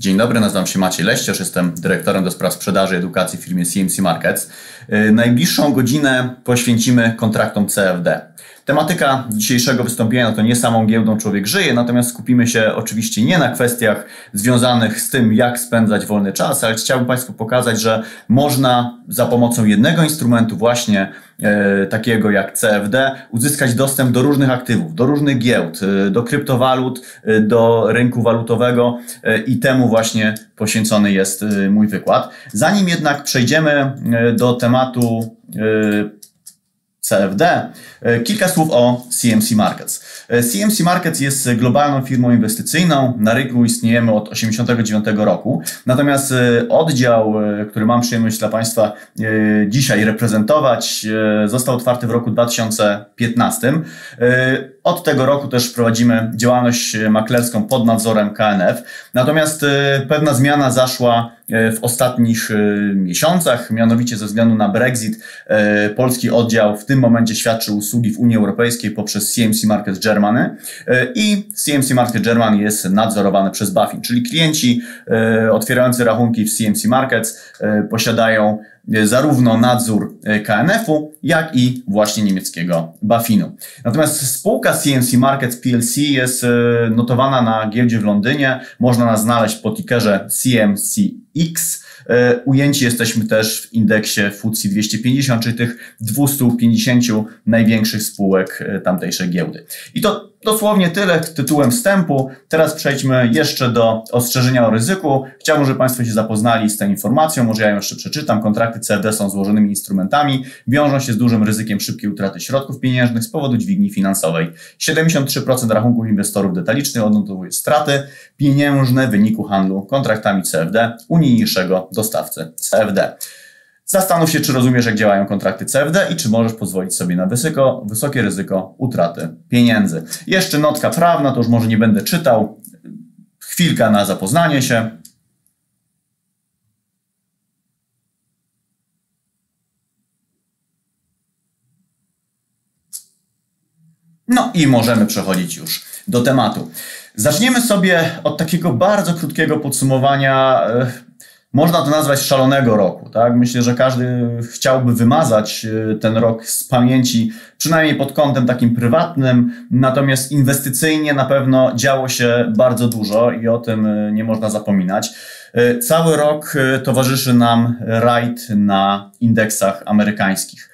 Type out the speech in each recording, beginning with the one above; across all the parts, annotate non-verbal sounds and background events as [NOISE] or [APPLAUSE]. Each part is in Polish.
Dzień dobry, nazywam się Maciej Leściosz, jestem dyrektorem do spraw sprzedaży i edukacji w firmie CMC Markets. Y, najbliższą godzinę poświęcimy kontraktom CFD. Tematyka dzisiejszego wystąpienia to nie samą giełdą człowiek żyje, natomiast skupimy się oczywiście nie na kwestiach związanych z tym, jak spędzać wolny czas, ale chciałbym Państwu pokazać, że można za pomocą jednego instrumentu, właśnie e, takiego jak CFD, uzyskać dostęp do różnych aktywów, do różnych giełd, e, do kryptowalut, e, do rynku walutowego e, i temu właśnie poświęcony jest e, mój wykład. Zanim jednak przejdziemy e, do tematu CFD. E, kilka słów o CMC Markets. E, CMC Markets jest globalną firmą inwestycyjną. Na rynku istniejemy od 1989 roku. Natomiast e, oddział, który mam przyjemność dla Państwa dzisiaj reprezentować, został otwarty w roku 2015. Od tego roku też prowadzimy działalność maklerską pod nadzorem KNF. Natomiast pewna zmiana zaszła w ostatnich miesiącach, mianowicie ze względu na Brexit. Polski oddział w tym momencie świadczy usługi w Unii Europejskiej poprzez CMC Market Germany i CMC Market Germany jest nadzorowany przez BaFin, czyli klienci otwierający rachunki w CMC Markets posiadają zarówno nadzór KNF-u, jak i właśnie niemieckiego BaFinu. Natomiast spółka CMC Markets PLC jest notowana na giełdzie w Londynie. Można nas znaleźć po tickerze CMCX. Ujęci jesteśmy też w indeksie FTSE 250, czyli tych 250 największych spółek tamtejszej giełdy. I to Dosłownie tyle tytułem wstępu. Teraz przejdźmy jeszcze do ostrzeżenia o ryzyku. Chciałbym, żeby Państwo się zapoznali z tą informacją. Może ja ją jeszcze przeczytam. Kontrakty CFD są złożonymi instrumentami. Wiążą się z dużym ryzykiem szybkiej utraty środków pieniężnych z powodu dźwigni finansowej. 73% rachunków inwestorów detalicznych odnotowuje straty pieniężne w wyniku handlu kontraktami CFD u niniejszego dostawcy CFD. Zastanów się, czy rozumiesz, jak działają kontrakty CFD i czy możesz pozwolić sobie na wysoko, wysokie ryzyko utraty pieniędzy. Jeszcze notka prawna, to już może nie będę czytał. Chwilka na zapoznanie się. No i możemy przechodzić już do tematu. Zaczniemy sobie od takiego bardzo krótkiego podsumowania e, można to nazwać szalonego roku. Tak? Myślę, że każdy chciałby wymazać e, ten rok z pamięci, przynajmniej pod kątem takim prywatnym, natomiast inwestycyjnie na pewno działo się bardzo dużo i o tym e, nie można zapominać. E, cały rok towarzyszy nam rajd na indeksach amerykańskich.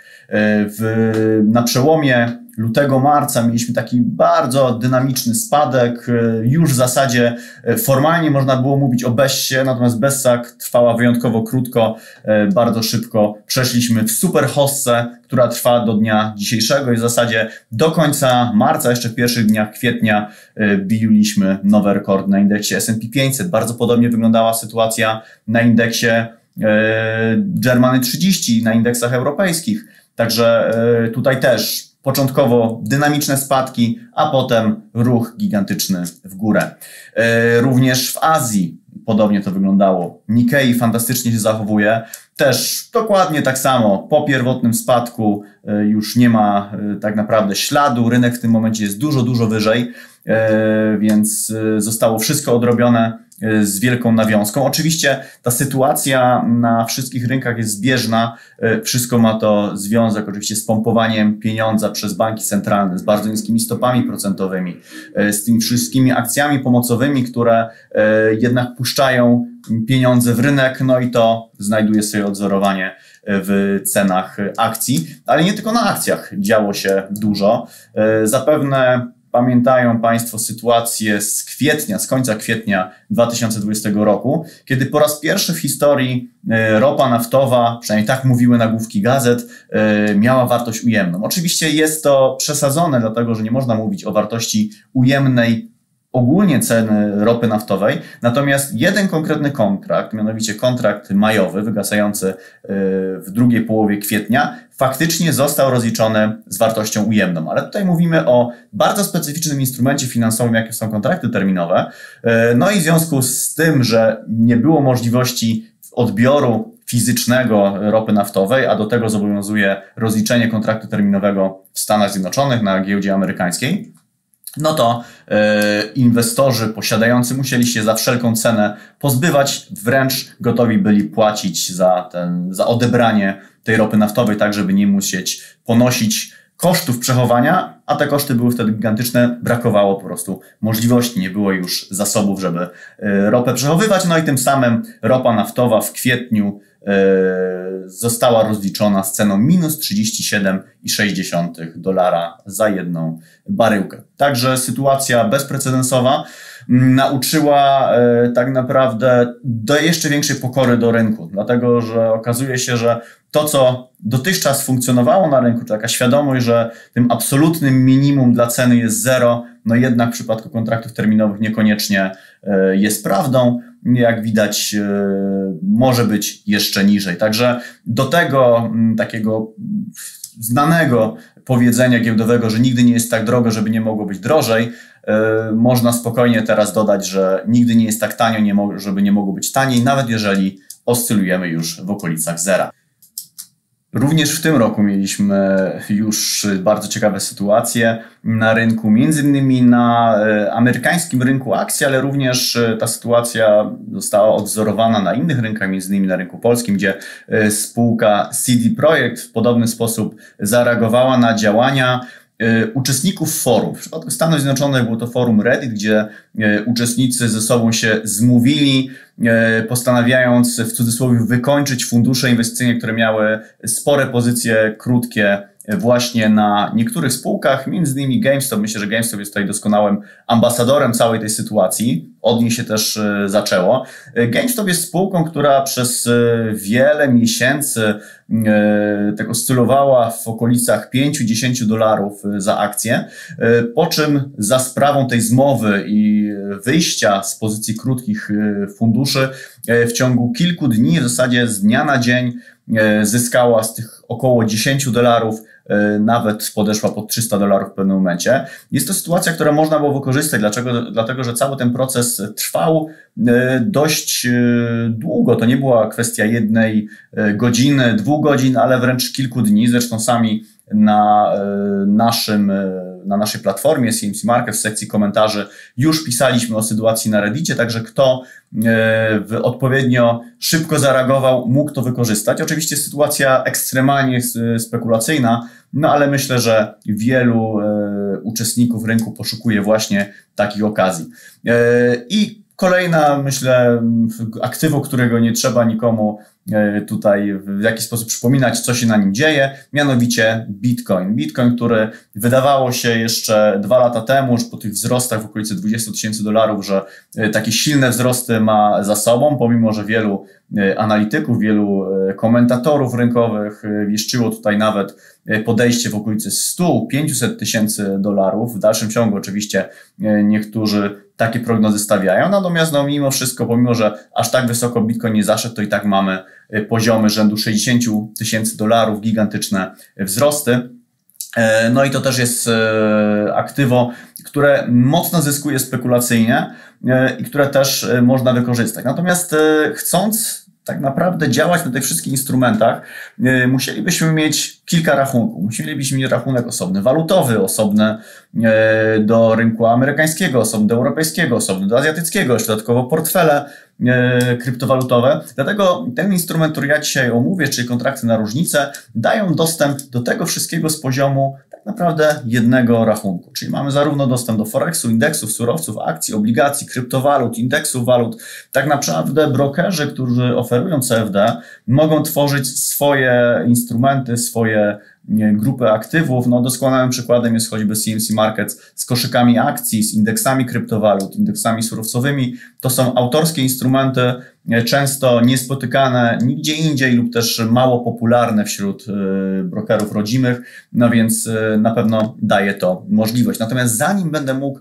W, na przełomie lutego, marca mieliśmy taki bardzo dynamiczny spadek. Już w zasadzie e, formalnie można było mówić o Bessie, natomiast Bessak trwała wyjątkowo krótko, e, bardzo szybko przeszliśmy w super hossę, która trwa do dnia dzisiejszego i w zasadzie do końca marca, jeszcze w pierwszych dniach kwietnia e, biliśmy nowe rekordy na indeksie S&P 500. Bardzo podobnie wyglądała sytuacja na indeksie Germany 30, na indeksach europejskich. Także tutaj też Początkowo dynamiczne spadki, a potem ruch gigantyczny w górę. E, również w Azji podobnie to wyglądało. Nikkei fantastycznie się zachowuje. Też dokładnie tak samo. Po pierwotnym spadku e, już nie ma e, tak naprawdę śladu. Rynek w tym momencie jest dużo, dużo wyżej, więc zostało wszystko odrobione z wielką nawiązką. Oczywiście ta sytuacja na wszystkich rynkach jest zbieżna. Wszystko ma to związek oczywiście z pompowaniem pieniądza przez banki centralne, z bardzo niskimi stopami procentowymi, z tymi wszystkimi akcjami pomocowymi, które jednak puszczają pieniądze w rynek, no i to znajduje sobie odzorowanie w cenach akcji, ale nie tylko na akcjach działo się dużo. Zapewne Pamiętają Państwo sytuację z kwietnia, z końca kwietnia 2020 roku, kiedy po raz pierwszy w historii e, ropa naftowa, przynajmniej tak mówiły nagłówki gazet, e, miała wartość ujemną. Oczywiście jest to przesadzone, dlatego że nie można mówić o wartości ujemnej ogólnie ceny ropy naftowej, natomiast jeden konkretny kontrakt, mianowicie kontrakt majowy, wygasający e, w drugiej połowie kwietnia, faktycznie został rozliczony z wartością ujemną. Ale tutaj mówimy o bardzo specyficznym instrumencie finansowym, jakim są kontrakty terminowe. E, no i w związku z tym, że nie było możliwości odbioru fizycznego ropy naftowej, a do tego zobowiązuje rozliczenie kontraktu terminowego w Stanach Zjednoczonych na giełdzie amerykańskiej, no to e, inwestorzy posiadający musieli się za wszelką cenę pozbywać, wręcz gotowi byli płacić za, ten, za odebranie tej ropy naftowej, tak żeby nie musieć ponosić kosztów przechowania, a te koszty były wtedy gigantyczne, brakowało po prostu możliwości, nie było już zasobów, żeby e, ropę przechowywać, no i tym samym ropa naftowa w kwietniu została rozliczona z ceną minus 37,6 dolara za jedną baryłkę. Także sytuacja bezprecedensowa nauczyła e, tak naprawdę do jeszcze większej pokory do rynku, dlatego że okazuje się, że to, co dotychczas funkcjonowało na rynku, taka świadomość, że tym absolutnym minimum dla ceny jest zero, no jednak w przypadku kontraktów terminowych niekoniecznie e, jest prawdą. Jak widać, e, może być jeszcze niżej. Także do tego takiego znanego powiedzenia giełdowego, że nigdy nie jest tak drogo, żeby nie mogło być drożej, e, można spokojnie teraz dodać, że nigdy nie jest tak tanio, żeby nie mogło być taniej, nawet jeżeli oscylujemy już w okolicach zera. Również w tym roku mieliśmy już bardzo ciekawe sytuacje na rynku, między innymi na e, amerykańskim rynku akcji, ale również e, ta sytuacja została odwzorowana na innych rynkach, między innymi na rynku polskim, gdzie e, spółka CD Projekt w podobny sposób zareagowała na działania uczestników forum. W przypadku Stanów Zjednoczonych było to forum Reddit, gdzie uczestnicy ze sobą się zmówili, E, postanawiając w cudzysłowie wykończyć fundusze inwestycyjne, które miały spore pozycje krótkie właśnie na niektórych spółkach, między innymi GameStop. Myślę, że GameStop jest tutaj doskonałym ambasadorem całej tej sytuacji. Od niej się też e, zaczęło. E, GameStop jest spółką, która przez wiele miesięcy tak oscylowała w okolicach 5-10 dolarów za akcję, po czym za sprawą tej zmowy i wyjścia z pozycji krótkich funduszy e, w ciągu kilku dni, w zasadzie z dnia na dzień e, zyskała z tych około 10 dolarów, e, nawet podeszła pod 300 dolarów w pewnym momencie. Jest to sytuacja, którą można było wykorzystać. Dlaczego? Dlatego, że cały ten proces trwał dość długo. To nie była kwestia jednej godziny, dwóch godzin, ale wręcz kilku dni. Zresztą sami na naszym na naszej platformie CMC Market w sekcji komentarzy już pisaliśmy o sytuacji na Reddicie, także kto e, odpowiednio szybko zareagował, mógł to wykorzystać. Oczywiście sytuacja ekstremalnie spekulacyjna, no ale myślę, że wielu e, uczestników rynku poszukuje właśnie takich okazji. E, I Kolejna, myślę, aktywo, którego nie trzeba nikomu e, tutaj w jakiś sposób przypominać, co się na nim dzieje, mianowicie Bitcoin. Bitcoin, który wydawało się jeszcze dwa lata temu, że po tych wzrostach w okolicy 20 tysięcy dolarów, że e, takie silne wzrosty ma za sobą, pomimo, że wielu e, analityków, wielu komentatorów rynkowych wieszczyło tutaj nawet podejście w okolicy 100-500 tysięcy dolarów. W dalszym ciągu oczywiście niektórzy takie prognozy stawiają. Natomiast no, mimo wszystko, pomimo że aż tak wysoko Bitcoin nie zaszedł, to i tak mamy y, poziomy rzędu 60 tysięcy dolarów, gigantyczne wzrosty. E, no i to też jest e, aktywo, które mocno zyskuje spekulacyjnie e, i które też można wykorzystać. Natomiast chcąc tak naprawdę działać na tych wszystkich instrumentach, e, musielibyśmy mieć kilka rachunków. Musielibyśmy mieć rachunek osobny walutowy, osobny e, do rynku amerykańskiego, osobny do europejskiego, osobny do azjatyckiego, jeszcze dodatkowo portfele kryptowalutowe. Dlatego ten instrument, który ja dzisiaj omówię, czyli kontrakty na różnicę, dają dostęp do tego wszystkiego z poziomu naprawdę jednego rachunku. Czyli mamy zarówno dostęp do Forexu, indeksów, surowców, akcji, obligacji, kryptowalut, indeksów walut. Tak naprawdę brokerzy, którzy oferują CFD, mogą tworzyć swoje instrumenty, swoje grupy aktywów. No, doskonałym przykładem jest choćby CMC Markets z koszykami akcji, z indeksami kryptowalut, indeksami surowcowymi. To są autorskie instrumenty, e, często niespotykane nigdzie indziej lub też mało popularne wśród e, brokerów rodzimych, no więc e, na pewno daje to możliwość. Natomiast zanim będę mógł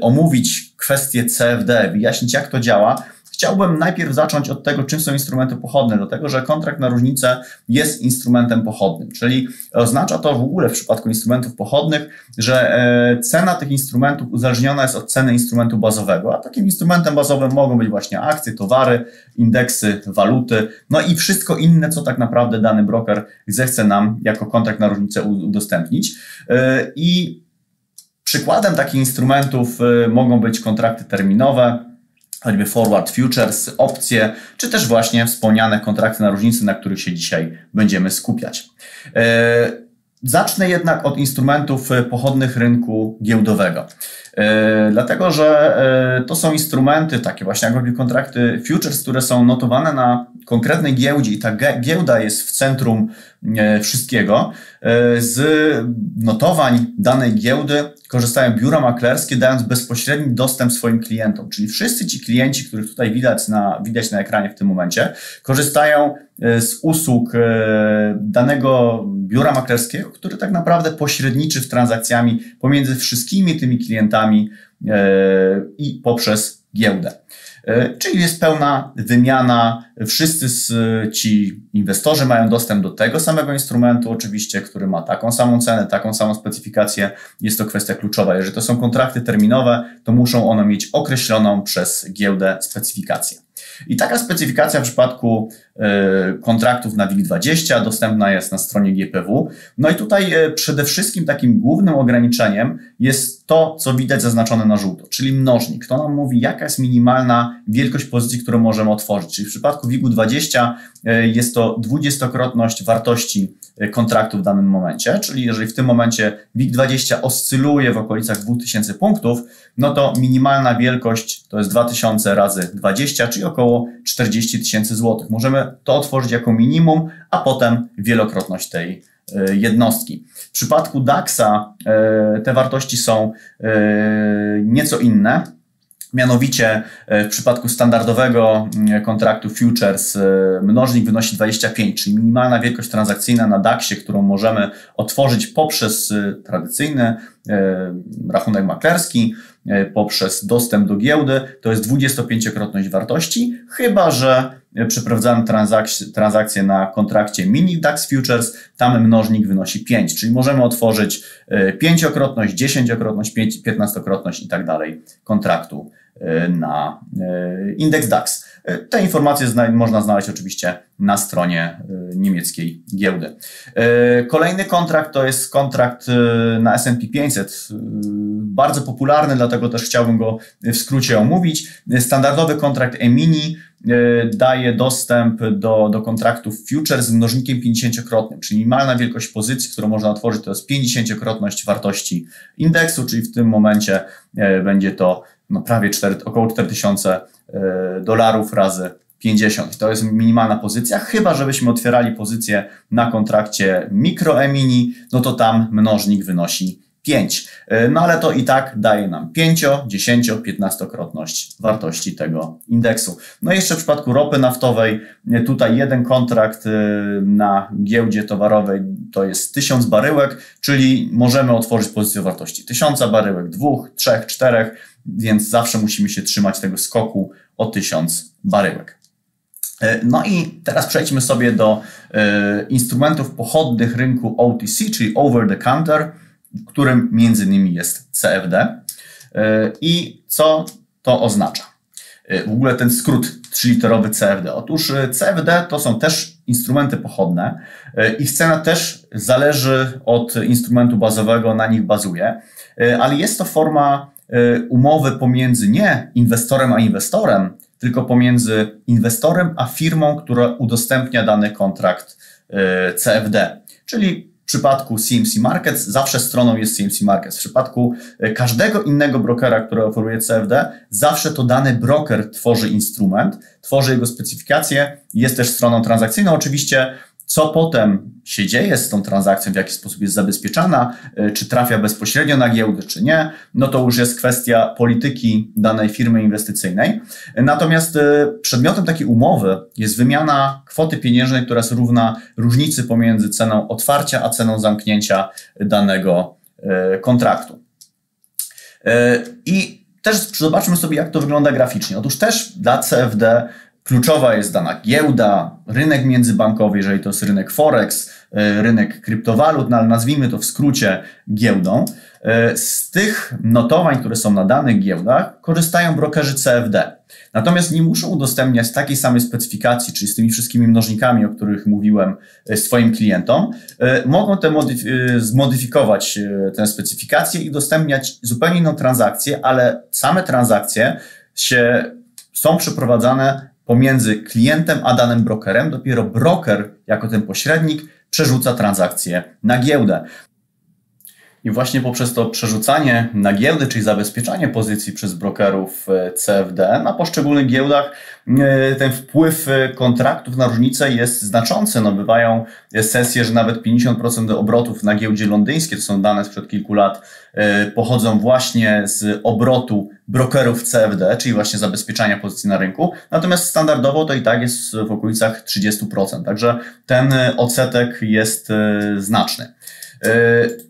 omówić kwestię CFD, wyjaśnić jak to działa, Chciałbym najpierw zacząć od tego, czym są instrumenty pochodne, dlatego że kontrakt na różnicę jest instrumentem pochodnym, czyli oznacza to w ogóle w przypadku instrumentów pochodnych, że e, cena tych instrumentów uzależniona jest od ceny instrumentu bazowego, a takim instrumentem bazowym mogą być właśnie akcje, towary, indeksy, waluty, no i wszystko inne, co tak naprawdę dany broker zechce nam jako kontrakt na różnicę udostępnić. E, I Przykładem takich instrumentów mogą być kontrakty terminowe, choćby forward futures, opcje, czy też właśnie wspomniane kontrakty na różnicy, na których się dzisiaj będziemy skupiać. Zacznę jednak od instrumentów pochodnych rynku giełdowego. E, dlatego, że e, to są instrumenty, takie właśnie jak kontrakty futures, które są notowane na konkretnej giełdzie i ta giełda jest w centrum e, wszystkiego. Z notowań danej giełdy korzystają biura maklerskie, dając bezpośredni dostęp swoim klientom. Czyli wszyscy ci klienci, których tutaj widać na, widać na ekranie w tym momencie, korzystają z usług danego biura maklerskiego, który tak naprawdę pośredniczy w transakcjami pomiędzy wszystkimi tymi klientami e, i poprzez giełdę. E, czyli jest pełna wymiana, wszyscy ci inwestorzy mają dostęp do tego samego instrumentu, oczywiście, który ma taką samą cenę, taką samą specyfikację. Jest to kwestia kluczowa. Jeżeli to są kontrakty terminowe, to muszą one mieć określoną przez giełdę specyfikację. I taka specyfikacja w przypadku e, kontraktów na WIG20 dostępna jest na stronie GPW. No i tutaj przede wszystkim takim głównym ograniczeniem jest to, co widać zaznaczone na żółto, czyli mnożnik. To nam mówi, jaka jest minimalna wielkość pozycji, którą możemy otworzyć. Czyli w przypadku WIG-20 e, jest to dwudziestokrotność wartości kontraktu w danym momencie, czyli jeżeli w tym momencie WIG-20 oscyluje w okolicach 2000 punktów, no to minimalna wielkość to jest 2000 razy 20, czyli około 40 tysięcy złotych. Możemy to otworzyć jako minimum, a potem wielokrotność tej e, jednostki. W przypadku DAXa e, te wartości są e, nieco inne. Mianowicie e, w przypadku standardowego mm, kontraktu futures e, mnożnik wynosi 25, czyli minimalna wielkość transakcyjna na DAX-ie, którą możemy otworzyć poprzez e, tradycyjny rachunek maklerski, poprzez dostęp do giełdy, to jest 25-krotność wartości, chyba że przeprowadzamy transakcję, transakcję na kontrakcie mini DAX Futures, tam mnożnik wynosi 5, czyli możemy otworzyć 5-krotność, 10-krotność, 15-krotność i tak dalej kontraktu. E, na e, indeks DAX. E, te informacje zna można znaleźć oczywiście na stronie niemieckiej giełdy. Kolejny kontrakt to jest kontrakt na S&P 500. Bardzo popularny, dlatego też chciałbym go w skrócie omówić. Standardowy kontrakt E-mini daje dostęp do, do kontraktów futures z mnożnikiem 50-krotnym, czyli minimalna wielkość pozycji, którą można otworzyć, to jest 50-krotność wartości indeksu, czyli w tym momencie będzie to no prawie 4, około 4000 e, dolarów razy 50. To jest minimalna pozycja, chyba żebyśmy otwierali pozycję na kontrakcie mikro e-mini, no to tam mnożnik wynosi 5. E, no ale to i tak daje nam 5, 10, 15-krotność wartości tego indeksu. No i jeszcze w przypadku ropy naftowej, e, tutaj jeden kontrakt na giełdzie towarowej to jest 1000 baryłek, czyli możemy otworzyć pozycję wartości 1000 baryłek, 2, 3, 4 więc zawsze musimy się trzymać tego skoku o 1000 baryłek. E, no i teraz przejdźmy sobie do e, instrumentów pochodnych rynku OTC, czyli over the counter, którym między innymi jest CFD. E, I co to oznacza? W ogóle ten skrót trzyliterowy CFD. Otóż CFD to są też instrumenty pochodne. Ich cena też zależy od instrumentu bazowego, na nich bazuje, ale jest to forma umowy pomiędzy nie inwestorem a inwestorem, tylko pomiędzy inwestorem a firmą, która udostępnia dany kontrakt CFD. Czyli w przypadku CMC Markets zawsze stroną jest CMC Markets. W przypadku y, każdego innego brokera, który oferuje CFD, zawsze to dany broker tworzy instrument, tworzy jego specyfikację, jest też stroną transakcyjną. Oczywiście co potem się dzieje z tą transakcją, w jaki sposób jest zabezpieczana, e, czy trafia bezpośrednio na giełdę, czy nie, no to już jest kwestia polityki danej firmy inwestycyjnej. Natomiast e, przedmiotem takiej umowy jest wymiana kwoty pieniężnej, która jest równa różnicy pomiędzy ceną otwarcia a ceną zamknięcia danego e, kontraktu. I też zobaczmy sobie, jak to wygląda graficznie. Otóż też dla CFD Kluczowa jest dana giełda, rynek międzybankowy, jeżeli to jest rynek Forex, rynek kryptowalut, no ale nazwijmy to w skrócie giełdą. Z tych notowań, które są na danych giełdach, korzystają brokerzy CFD. Natomiast nie muszą udostępniać takiej samej specyfikacji, czyli z tymi wszystkimi mnożnikami, o których mówiłem e, swoim klientom. E, mogą te modyf- zmodyfikować e, tę specyfikację i udostępniać zupełnie inną transakcję, ale same transakcje się są przeprowadzane pomiędzy klientem a danym brokerem. Dopiero broker, jako ten pośrednik, przerzuca transakcję na giełdę. I właśnie poprzez to przerzucanie na giełdy, czyli zabezpieczanie pozycji przez brokerów e, CFD na poszczególnych giełdach, e, ten wpływ e, kontraktów na różnicę jest znaczący. No, bywają sesje, że nawet 50% obrotów na giełdzie londyńskiej, to są dane sprzed kilku lat, pochodzą właśnie z obrotu brokerów CFD, czyli właśnie zabezpieczania pozycji na rynku. Natomiast standardowo to i tak jest w okolicach 30%. Także ten odsetek jest znaczny. E,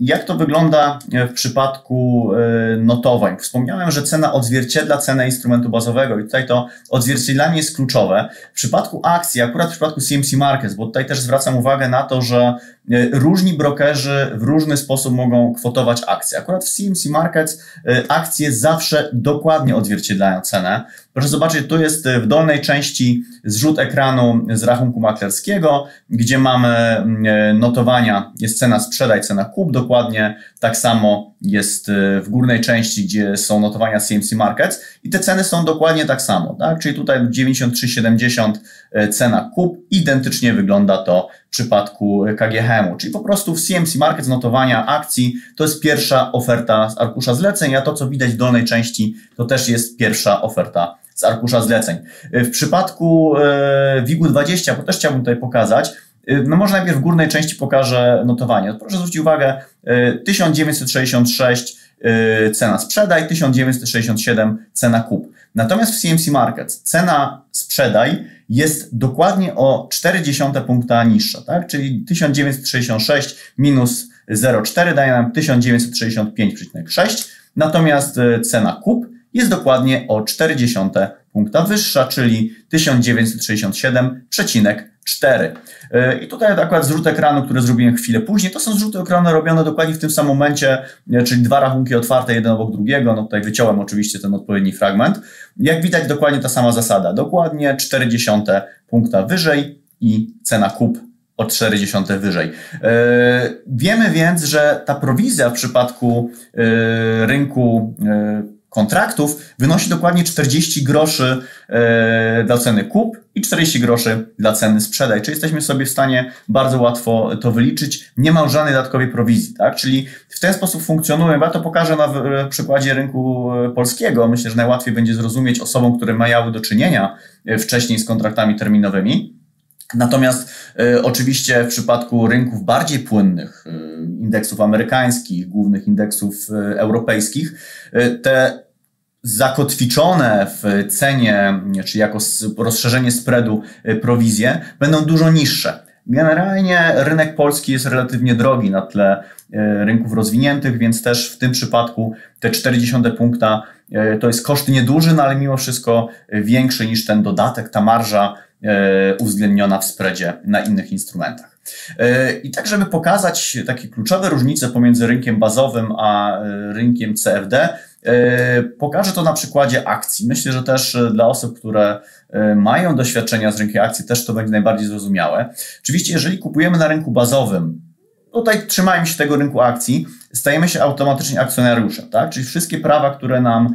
jak to wygląda w przypadku e, notowań? Wspomniałem, że cena odzwierciedla cenę instrumentu bazowego i tutaj to odzwierciedlanie jest kluczowe. W przypadku akcji, akurat w przypadku CMC Markets, bo tutaj też zwracam uwagę na to, że e, różni brokerzy w różny sposób mogą kwotować akcje. Akurat w CMC Markets akcje zawsze dokładnie odzwierciedlają cenę. Proszę zobaczyć, tu jest w dolnej części zrzut ekranu z rachunku maklerskiego, gdzie mamy mm, notowania, jest cena sprzedaj, cena kup, dokładnie. Tak samo jest y, w górnej części, gdzie są notowania CMC Markets i te ceny są dokładnie tak samo, tak? Czyli tutaj 93,70 y, cena kup, identycznie wygląda to w przypadku KGHM-u, czyli po prostu w CMC Markets notowania akcji to jest pierwsza oferta z arkusza zleceń, a to co widać w dolnej części to też jest pierwsza oferta z arkusza zleceń. W przypadku e, WIG-20, bo też chciałbym tutaj pokazać, e, Y, no może najpierw w górnej części pokażę notowanie. Proszę zwrócić uwagę, y, 1966 y, cena sprzedaj, 1967 cena kup. Natomiast w CMC Markets cena sprzedaj jest dokładnie o 40 punkta niższa, tak? czyli 1966 minus 0,4 daje nam 1965,6, natomiast cena kup jest dokładnie o 40 punkta wyższa, czyli 1967,6. 4. E, I tutaj akurat zrzut ekranu, który zrobiłem chwilę później, to są zrzuty ekranu robione dokładnie w tym samym momencie, e, czyli dwa rachunki otwarte, jeden obok drugiego. No tutaj wyciąłem oczywiście ten odpowiedni fragment. Jak widać, dokładnie ta sama zasada. Dokładnie 40 punkta wyżej i cena kup o 40 wyżej. E, wiemy więc, że ta prowizja w przypadku rynku kontraktów wynosi dokładnie 40 groszy e, dla ceny kup i 40 groszy dla ceny sprzedaj. Czyli jesteśmy sobie w stanie bardzo łatwo to wyliczyć. Nie ma żadnej dodatkowej prowizji, tak? Czyli w ten sposób funkcjonuje. Ja to pokażę na przykładzie rynku e, polskiego. Myślę, że najłatwiej będzie zrozumieć osobom, które mają do czynienia e, wcześniej z kontraktami terminowymi. Natomiast y, oczywiście w przypadku rynków bardziej płynnych, y, indeksów amerykańskich, głównych indeksów y, europejskich, te zakotwiczone w cenie, czy jako rozszerzenie spreadu prowizje, będą dużo niższe. Generalnie rynek polski jest relatywnie drogi na tle rynków rozwiniętych, więc też w tym przypadku te 40 punkta to jest koszt nieduży, no ale mimo wszystko większy niż ten dodatek, ta marża uwzględniona w spreadzie na innych instrumentach. E, I tak, żeby pokazać takie kluczowe różnice pomiędzy rynkiem bazowym a e, rynkiem CFD, pokażę to na przykładzie akcji. Myślę, że też dla osób, które mają doświadczenia z rynkiem akcji, też to będzie najbardziej zrozumiałe. Oczywiście, jeżeli kupujemy na rynku bazowym, tutaj trzymajmy się tego rynku akcji, stajemy się automatycznie akcjonariuszem, tak? Czyli wszystkie prawa, które nam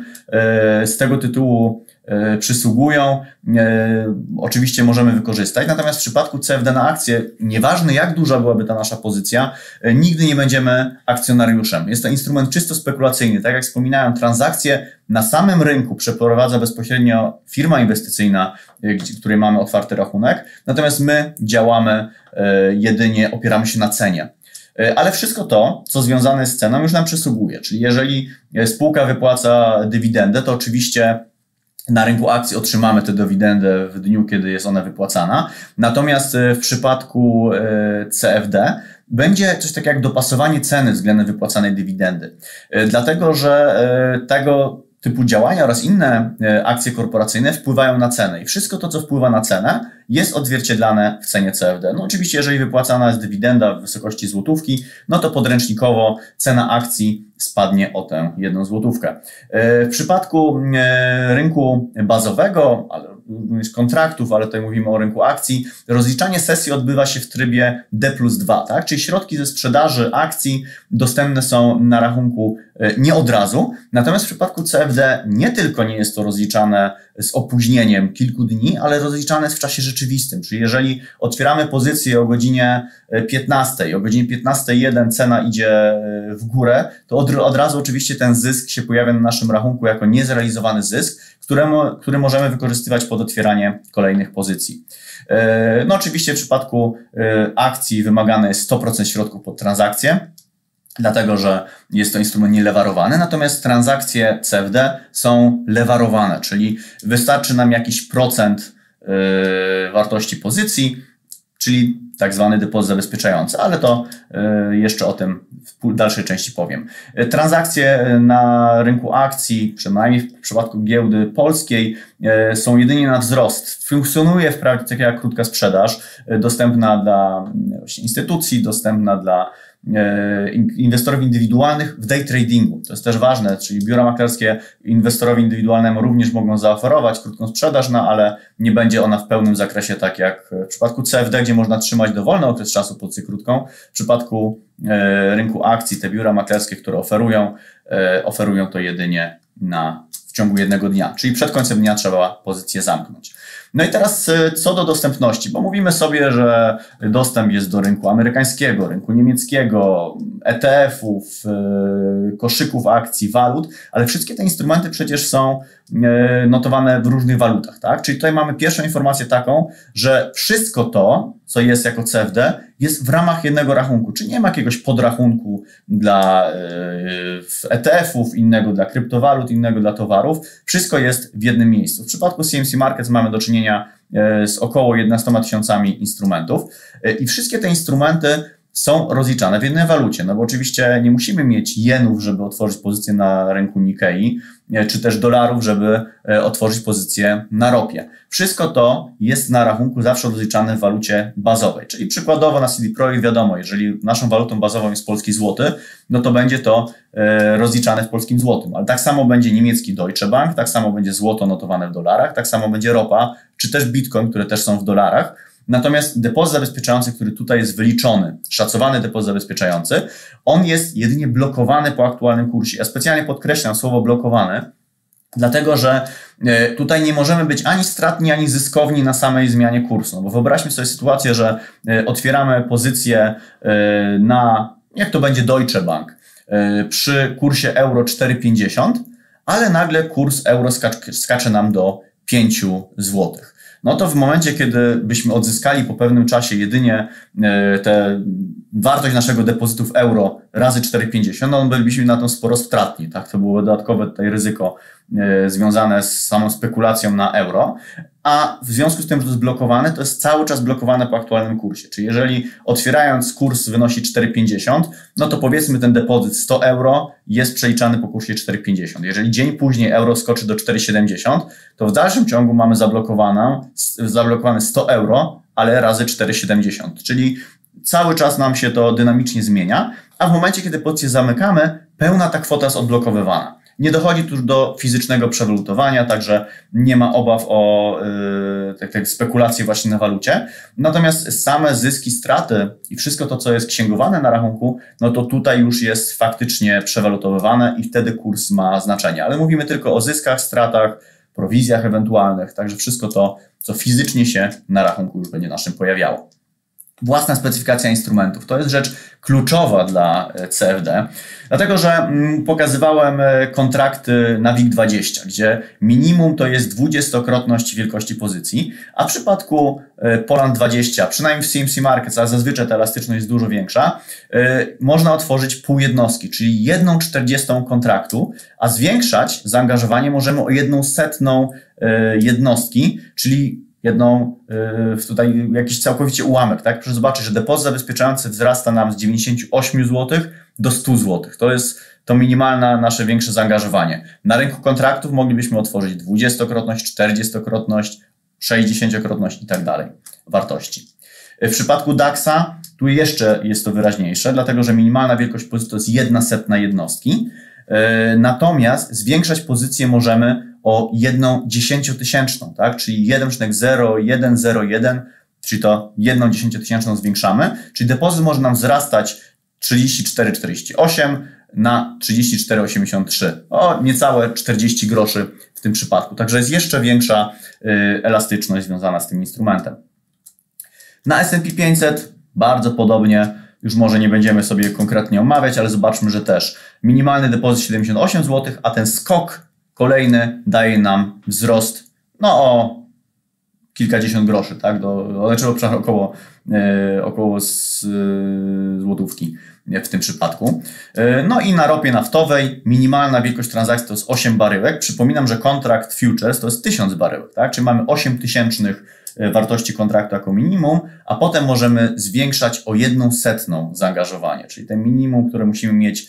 z tego tytułu E, przysługują, e, oczywiście możemy wykorzystać. Natomiast w przypadku CFD na akcję, nieważne jak duża byłaby ta nasza pozycja, e, nigdy nie będziemy akcjonariuszem. Jest to instrument czysto spekulacyjny. Tak jak wspominałem, transakcje na samym rynku przeprowadza bezpośrednio firma inwestycyjna, której mamy otwarty rachunek, natomiast my działamy jedynie, opieramy się na cenie. Ale wszystko to, co związane z ceną, już nam przysługuje. Czyli jeżeli spółka wypłaca dywidendę, to oczywiście na rynku akcji otrzymamy tę dywidendę w dniu, kiedy jest ona wypłacana. Natomiast e, w przypadku e, CFD będzie coś takiego jak dopasowanie ceny względem wypłacanej dywidendy. E, dlatego, że tego typu działania oraz inne akcje korporacyjne wpływają na cenę i wszystko to, co wpływa na cenę, jest odzwierciedlane w cenie CFD. No oczywiście, jeżeli wypłacana jest dywidenda w wysokości złotówki, no to podręcznikowo cena akcji spadnie o tę jedną złotówkę. E, w przypadku e, rynku bazowego, również kontraktów, ale tutaj mówimy o rynku akcji, rozliczanie sesji odbywa się w trybie D plus 2, tak? czyli środki ze sprzedaży akcji dostępne są na rachunku e, nie od razu, natomiast w przypadku CFD nie tylko nie jest to rozliczane z opóźnieniem kilku dni, ale rozliczane jest w czasie rzeczywistym, czyli jeżeli otwieramy pozycję o godzinie 15, o godzinie 15.01 cena idzie w górę, to od od razu oczywiście ten zysk się pojawia na naszym rachunku jako niezrealizowany zysk, któremu, który możemy wykorzystywać pod otwieranie kolejnych pozycji. E, no oczywiście w przypadku e, akcji wymagane jest 100% środków pod transakcję, dlatego że jest to instrument nielewarowany, natomiast transakcje CFD są lewarowane, czyli wystarczy nam jakiś procent e, wartości pozycji, czyli tak zwany depozyt zabezpieczający, ale to e, jeszcze o tym w dalszej części powiem. E, transakcje na rynku akcji, przynajmniej w przypadku giełdy polskiej, są jedynie na wzrost. Funkcjonuje wprawdzie taka krótka sprzedaż, dostępna dla instytucji, dostępna dla inwestorów indywidualnych w day tradingu. To jest też ważne, czyli biura maklerskie inwestorowi indywidualnemu również mogą zaoferować krótką sprzedaż, no ale nie będzie ona w pełnym zakresie tak jak w przypadku CFD, gdzie można trzymać dowolny okres czasu pozycję krótką. W przypadku e, rynku akcji te biura maklerskie, które oferują, e, oferują to jedynie na, w ciągu jednego dnia, czyli przed końcem dnia trzeba pozycję zamknąć. No i teraz e, co do dostępności, bo mówimy sobie, że dostęp jest do rynku amerykańskiego, rynku niemieckiego, ETF-ów, e, koszyków akcji, walut, ale wszystkie te instrumenty przecież są e, notowane w różnych walutach, tak? Czyli tutaj mamy pierwszą informację taką, że wszystko to, co jest jako CFD, jest w ramach jednego rachunku, czyli nie ma jakiegoś podrachunku dla ETF-ów, innego dla kryptowalut, innego dla towarów. Wszystko jest w jednym miejscu. W przypadku CMC Markets mamy do czynienia z około 11 tysiącami instrumentów. I wszystkie te instrumenty są rozliczane w jednej walucie. No bo oczywiście nie musimy mieć jenów, żeby otworzyć pozycję na rynku Nikkei, e, czy też dolarów, żeby e, otworzyć pozycję na ropie. Wszystko to jest na rachunku zawsze rozliczane w walucie bazowej. Czyli przykładowo na CD Projekt wiadomo, jeżeli naszą walutą bazową jest polski złoty, no to będzie to e, rozliczane w polskim złotym. Ale tak samo będzie niemiecki Deutsche Bank, tak samo będzie złoto notowane w dolarach, tak samo będzie ropa, czy też bitcoin, które też są w dolarach Natomiast depozyt zabezpieczający, który tutaj jest wyliczony, szacowany depozyt zabezpieczający, on jest jedynie blokowany po aktualnym kursie. Ja specjalnie podkreślam słowo blokowany, dlatego że e, tutaj nie możemy być ani stratni, ani zyskowni na samej zmianie kursu. No bo wyobraźmy sobie sytuację, że e, otwieramy pozycję e, na, jak to będzie Deutsche Bank, przy kursie euro 4,50, ale nagle kurs euro skacze nam do 5 złotych no to w momencie, kiedy byśmy odzyskali po pewnym czasie jedynie e, tę wartość naszego depozytu w euro razy 4,50, no bylibyśmy na to sporo stratni. Tak? To było dodatkowe tutaj ryzyko e, związane z samą spekulacją na euro a w związku z tym, że to jest blokowane, to jest cały czas blokowane po aktualnym kursie. Czyli jeżeli otwierając kurs wynosi 4,50, no to powiedzmy ten depozyt 100 euro jest przeliczany po kursie 4,50. Jeżeli dzień później euro skoczy do 4,70, to w dalszym ciągu mamy zablokowane, zablokowane 100 euro, ale razy 4,70. Czyli cały czas nam się to dynamicznie zmienia, a w momencie, kiedy pozycję zamykamy, pełna ta kwota jest odblokowywana. Nie dochodzi tu do fizycznego przewalutowania, także nie ma obaw o yy, tak, spekulacje właśnie na walucie. Natomiast same zyski, straty i wszystko to, co jest księgowane na rachunku, no to tutaj już jest faktycznie przewalutowywane i wtedy kurs ma znaczenie. Ale mówimy tylko o zyskach, stratach, prowizjach ewentualnych, także wszystko to, co fizycznie się na rachunku już będzie naszym pojawiało. Własna specyfikacja instrumentów. To jest rzecz kluczowa dla e, CFD, dlatego że mm, pokazywałem e, kontrakty na WIG20, gdzie minimum to jest dwudziestokrotność wielkości pozycji, a w przypadku e, Poland 20, przynajmniej w CMC Markets, a zazwyczaj ta elastyczność jest dużo większa, można otworzyć pół jednostki, czyli jedną czterdziestą kontraktu, a zwiększać zaangażowanie możemy o jedną setną jednostki, czyli jedną, y, tutaj jakiś całkowicie ułamek, tak? Proszę zobaczyć, że depozyt zabezpieczający wzrasta nam z 98 zł do 100 zł. To jest to minimalne nasze większe zaangażowanie. Na rynku kontraktów moglibyśmy otworzyć 20-krotność, 40-krotność, 60-krotność i tak dalej wartości. W przypadku DAX-a tu jeszcze jest to wyraźniejsze, dlatego że minimalna wielkość pozycji to jest jedna setna jednostki. E, natomiast zwiększać pozycję możemy o jedną dziesięciotysięczną, tak? czyli 1,0101, czyli to jedną dziesięciotysięczną zwiększamy, czyli depozyt może nam wzrastać 34,48 na 34,83. O niecałe 40 groszy w tym przypadku. Także jest jeszcze większa y, elastyczność związana z tym instrumentem. Na S&P 500 bardzo podobnie, już może nie będziemy sobie konkretnie omawiać, ale zobaczmy, że też minimalny depozyt 78 zł, a ten skok kolejny daje nam wzrost no o kilkadziesiąt groszy, tak, do, znaczy, około, e, około z, e, złotówki w tym przypadku. E, no i na ropie naftowej minimalna wielkość transakcji to jest 8 baryłek. Przypominam, że kontrakt futures to jest 1000 baryłek, tak, czyli mamy 8 tysięcznych wartości kontraktu jako minimum, a potem możemy zwiększać o jedną setną zaangażowanie, czyli ten minimum, które musimy mieć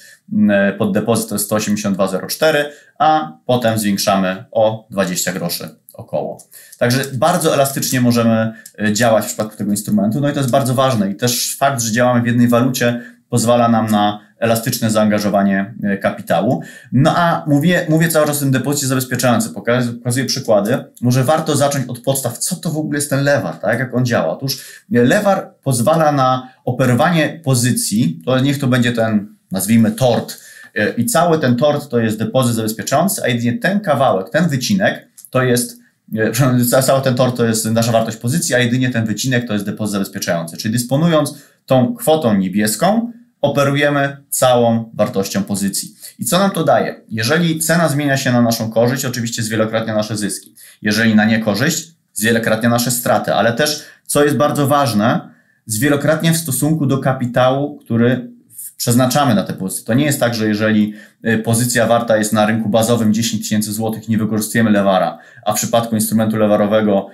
e, pod depozyt to jest 182,04, a potem zwiększamy o 20 groszy około. Także bardzo elastycznie możemy e, działać w przypadku tego instrumentu, no i to jest bardzo ważne i też fakt, że działamy w jednej walucie pozwala nam na elastyczne zaangażowanie e, kapitału. No a mówię, mówię cały czas o tym depozycie zabezpieczającym, pokazuję przykłady. Może warto zacząć od podstaw, co to w ogóle jest ten lewar, tak? jak on działa. Otóż e, lewar pozwala na operowanie pozycji, to niech to będzie ten, nazwijmy, tort, e, i cały ten tort to jest depozyt zabezpieczający, a jedynie ten kawałek, ten wycinek to jest [LAUGHS] cały ten tort to jest nasza wartość pozycji, a jedynie ten wycinek to jest depozyt zabezpieczający. Czyli dysponując tą kwotą niebieską, operujemy całą wartością pozycji. I co nam to daje? Jeżeli cena zmienia się na naszą korzyść, oczywiście zwielokrotnia nasze zyski. Jeżeli na niekorzyść, zwielokrotnia nasze straty, ale też, co jest bardzo ważne, zwielokrotnie w stosunku do kapitału, który przeznaczamy na te pozycje. To nie jest tak, że jeżeli y, pozycja warta jest na rynku bazowym 10 tysięcy złotych, nie wykorzystujemy lewara, a w przypadku instrumentu lewarowego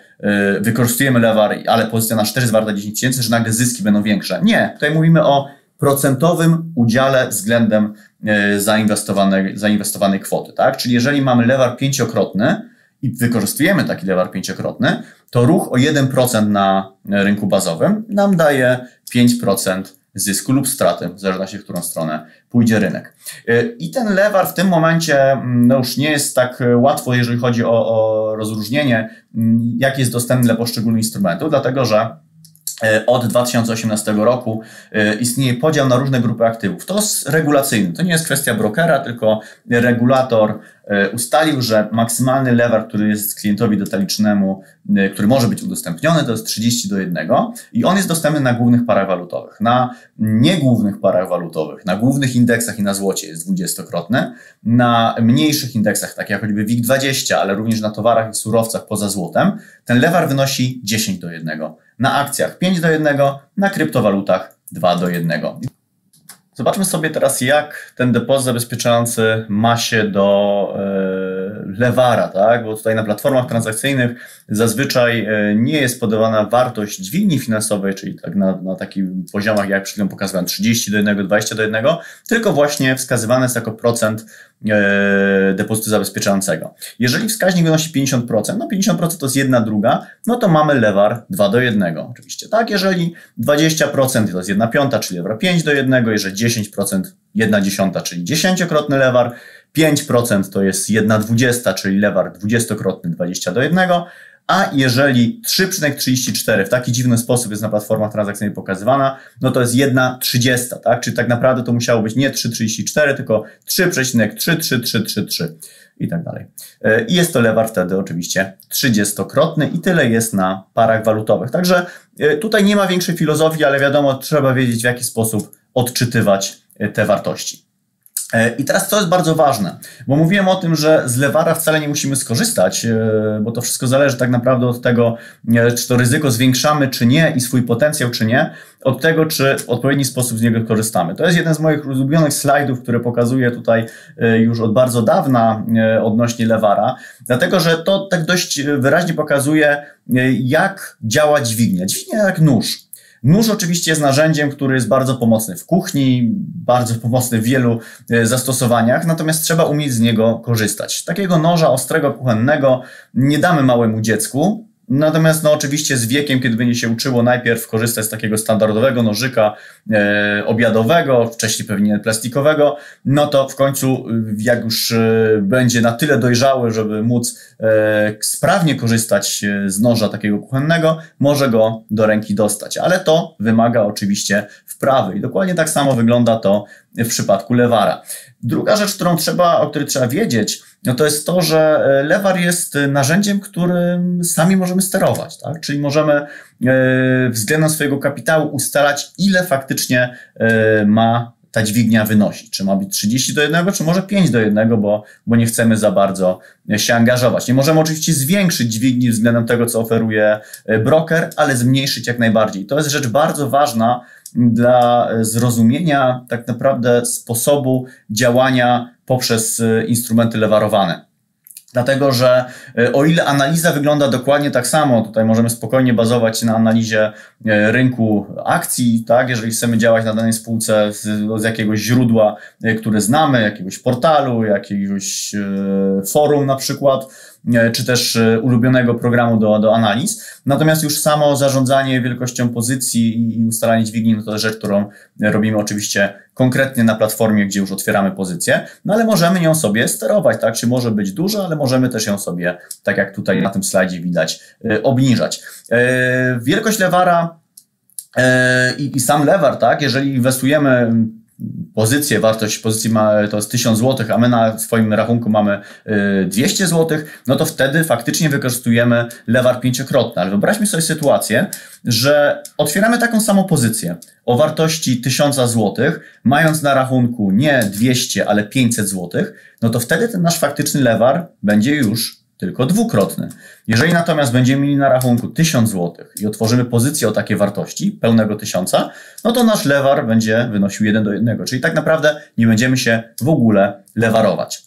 y, wykorzystujemy lewar, ale pozycja na 4 jest warta 10 tysięcy, że nagle zyski będą większe. Nie, tutaj mówimy o procentowym udziale względem y, zainwestowanej, zainwestowanej kwoty. Tak? Czyli jeżeli mamy lewar pięciokrotny i wykorzystujemy taki lewar pięciokrotny, to ruch o 1% na rynku bazowym nam daje 5% zysku lub straty, w zależności w którą stronę pójdzie rynek. Y, I ten lewar w tym momencie mm, no już nie jest tak łatwo, jeżeli chodzi o, o rozróżnienie, mm, jaki jest dostępny dla poszczególnych instrumentów, dlatego że od 2018 roku y, istnieje podział na różne grupy aktywów. To jest regulacyjny, to nie jest kwestia brokera, tylko regulator E, ustalił, że maksymalny lewar, który jest klientowi detalicznemu, e, który może być udostępniony, to jest 30 do 1 i on jest dostępny na głównych parach walutowych. Na niegłównych parach walutowych, na głównych indeksach i na złocie jest 20-krotny, na mniejszych indeksach, takich jak choćby WIG20, ale również na towarach i surowcach poza złotem, ten lewar wynosi 10 do 1. Na akcjach 5 do 1, na kryptowalutach 2 do 1. Zobaczmy sobie teraz, jak ten depozyt zabezpieczający ma się do e, lewara, tak? bo tutaj na platformach transakcyjnych zazwyczaj e, nie jest podawana wartość dźwigni finansowej, czyli tak na, na takim poziomach, jak przed chwilą pokazywałem, 30 do 1, 20 do 1, tylko właśnie wskazywane jest jako procent e, depozytu zabezpieczającego. Jeżeli wskaźnik wynosi 50%, no 50% to jest jedna druga, no to mamy lewar 2 do 1 oczywiście, tak? Jeżeli 20% to jest 1 piąta, czyli lewar 5 do 1, jeżeli 10% 1 dziesiąta, czyli dziesięciokrotny lewar, 5% to jest 1 dwudziesta, czyli lewar dwudziestokrotny 20 do 1, a jeżeli 3,34 w taki dziwny sposób jest na platformach transakcyjnych pokazywana, no to jest 1,30, tak? Czyli tak naprawdę to musiało być nie 3,34, tylko 3,33333 i tak dalej. E, I jest to lewar wtedy oczywiście 30-krotny i tyle jest na parach walutowych. Także e, tutaj nie ma większej filozofii, ale wiadomo, trzeba wiedzieć w jaki sposób odczytywać e, te wartości. E, I teraz co jest bardzo ważne, bo mówiłem o tym, że z lewara wcale nie musimy skorzystać, e, bo to wszystko zależy tak naprawdę od tego, czy to ryzyko zwiększamy, czy nie i swój potencjał, czy nie, od tego, czy w odpowiedni sposób z niego korzystamy. To jest jeden z moich ulubionych slajdów, który pokazuję tutaj już od bardzo dawna odnośnie lewara, dlatego że to tak dość wyraźnie pokazuje, jak działa dźwignia. Dźwignia jak nóż. Nóż oczywiście jest narzędziem, który jest bardzo pomocny w kuchni, bardzo pomocny w wielu e, zastosowaniach, natomiast trzeba umieć z niego korzystać. Takiego noża ostrego kuchennego nie damy małemu dziecku, Natomiast no oczywiście z wiekiem, kiedy będzie się uczyło najpierw korzystać z takiego standardowego nożyka e, obiadowego, wcześniej pewnie plastikowego, no to w końcu jak już e, będzie na tyle dojrzały, żeby móc e, sprawnie korzystać e, z noża takiego kuchennego, może go do ręki dostać. Ale to wymaga oczywiście wprawy i dokładnie tak samo wygląda to w przypadku lewara. Druga rzecz, którą trzeba, o której trzeba wiedzieć, no to jest to, że e, lewar jest narzędziem, którym sami możemy sterować, tak? Czyli możemy e, względem swojego kapitału ustalać, ile faktycznie e, ma ta dźwignia wynosić. Czy ma być 30 do 1, czy może 5 do 1, bo, bo nie chcemy za bardzo się angażować. Nie możemy oczywiście zwiększyć dźwigni względem tego, co oferuje broker, ale zmniejszyć jak najbardziej. To jest rzecz bardzo ważna dla zrozumienia tak naprawdę sposobu działania poprzez e, instrumenty lewarowane. Dlatego, że e, o ile analiza wygląda dokładnie tak samo, tutaj możemy spokojnie bazować na analizie e, rynku akcji, tak, jeżeli chcemy działać na danej spółce z, z jakiegoś źródła, które znamy, jakiegoś portalu, jakiegoś forum na przykład, czy też e, ulubionego programu do, do analiz. Natomiast już samo zarządzanie wielkością pozycji i ustalanie dźwigni, no to rzecz, którą robimy oczywiście konkretnie na platformie, gdzie już otwieramy pozycję, no ale możemy ją sobie sterować, tak? Czy może być duża, ale możemy też ją sobie, tak jak tutaj na tym slajdzie widać, e, obniżać. Wielkość lewara i sam lewar, tak? Jeżeli inwestujemy pozycję, wartość pozycji ma, to jest 1000 zł, a my na swoim rachunku mamy 200 y, zł, no to wtedy faktycznie wykorzystujemy lewar pięciokrotny. Ale wyobraźmy sobie sytuację, że otwieramy taką samą pozycję o wartości 1000 zł, mając na rachunku nie 200, ale 500 zł, no to wtedy ten nasz faktyczny lewar będzie już tylko dwukrotny. Jeżeli natomiast będziemy mieli na rachunku 1000 zł i otworzymy pozycję o takie wartości, pełnego tysiąca, no to nasz lewar będzie wynosił 1 do 1, czyli tak naprawdę nie będziemy się w ogóle lewarować.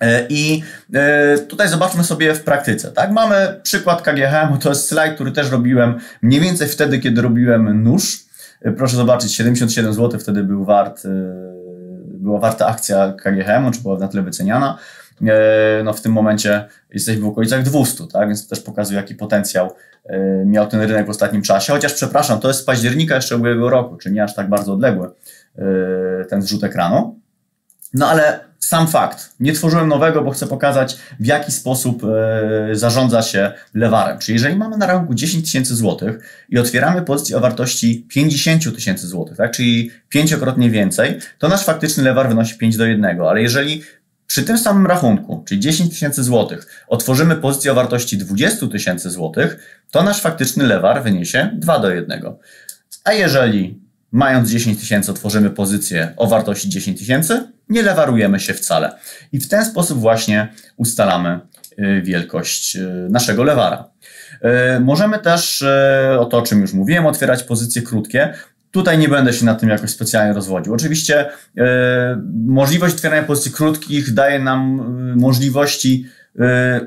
E, I e, tutaj zobaczmy sobie w praktyce. Tak? Mamy przykład KGHM, to jest slajd, który też robiłem mniej więcej wtedy, kiedy robiłem nóż. E, proszę zobaczyć, 77 zł wtedy był wart, była warta akcja KGHM, czy była na tyle wyceniana. E, no w tym momencie jesteśmy w okolicach 200, tak? więc to też pokazuje, jaki potencjał e, miał ten rynek w ostatnim czasie. Chociaż, przepraszam, to jest z października jeszcze ubiegłego roku, czyli nie aż tak bardzo odległy e, ten zrzut ekranu. No ale sam fakt. Nie tworzyłem nowego, bo chcę pokazać, w jaki sposób zarządza się lewarem. Czyli jeżeli mamy na rachunku 10 tysięcy złotych i otwieramy pozycję o wartości 50 tysięcy złotych, tak, czyli pięciokrotnie więcej, to nasz faktyczny lewar wynosi 5 do 1. Ale jeżeli przy tym samym rachunku, czyli 10 tysięcy złotych, otworzymy pozycję o wartości 20 tysięcy złotych, to nasz faktyczny lewar wyniesie 2 do 1. A jeżeli mając 10 tysięcy otworzymy pozycję o wartości 10 tysięcy, nie lewarujemy się wcale. I w ten sposób właśnie ustalamy y, wielkość y, naszego lewara. Y, możemy też, o to o czym już mówiłem, otwierać pozycje krótkie, Tutaj nie będę się na tym jakoś specjalnie rozwodził. Oczywiście yy, możliwość otwierania pozycji krótkich daje nam yy, możliwości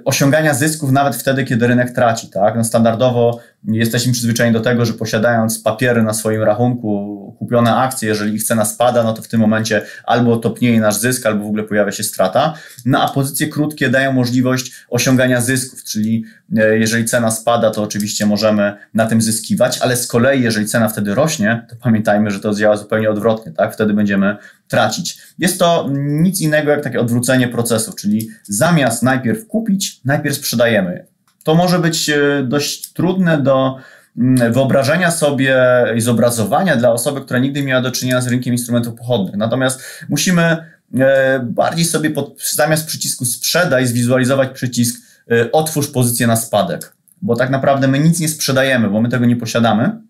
osiągania zysków nawet wtedy, kiedy rynek traci. Tak? No standardowo jesteśmy przyzwyczajeni do tego, że posiadając papiery na swoim rachunku, kupione akcje, jeżeli ich cena spada, no to w tym momencie albo topnieje nasz zysk, albo w ogóle pojawia się strata. No a pozycje krótkie dają możliwość osiągania zysków, czyli y, jeżeli cena spada, to oczywiście możemy na tym zyskiwać, ale z kolei jeżeli cena wtedy rośnie, to pamiętajmy, że to działa zupełnie odwrotnie, tak? Wtedy będziemy tracić. Jest to nic innego jak takie odwrócenie procesu, czyli zamiast najpierw kupić, najpierw sprzedajemy. To może być e, dość trudne do mm, wyobrażenia sobie i zobrazowania dla osoby, która nigdy miała do czynienia z rynkiem instrumentów pochodnych. Natomiast musimy e, bardziej sobie pod, zamiast przycisku sprzedaj zwizualizować przycisk e, otwórz pozycję na spadek, bo tak naprawdę my nic nie sprzedajemy, bo my tego nie posiadamy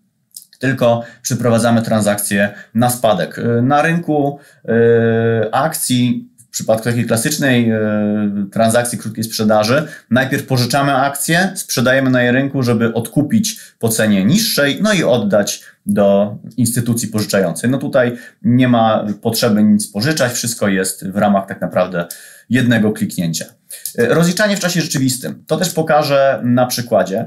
tylko przeprowadzamy transakcje na spadek. Y, na rynku y, akcji w przypadku takiej klasycznej y, transakcji krótkiej sprzedaży, najpierw pożyczamy akcje, sprzedajemy na jej rynku, żeby odkupić po cenie niższej, no i oddać do instytucji pożyczającej. No tutaj nie ma potrzeby nic pożyczać, wszystko jest w ramach tak naprawdę jednego kliknięcia. Rozliczanie w czasie rzeczywistym. To też pokażę na przykładzie.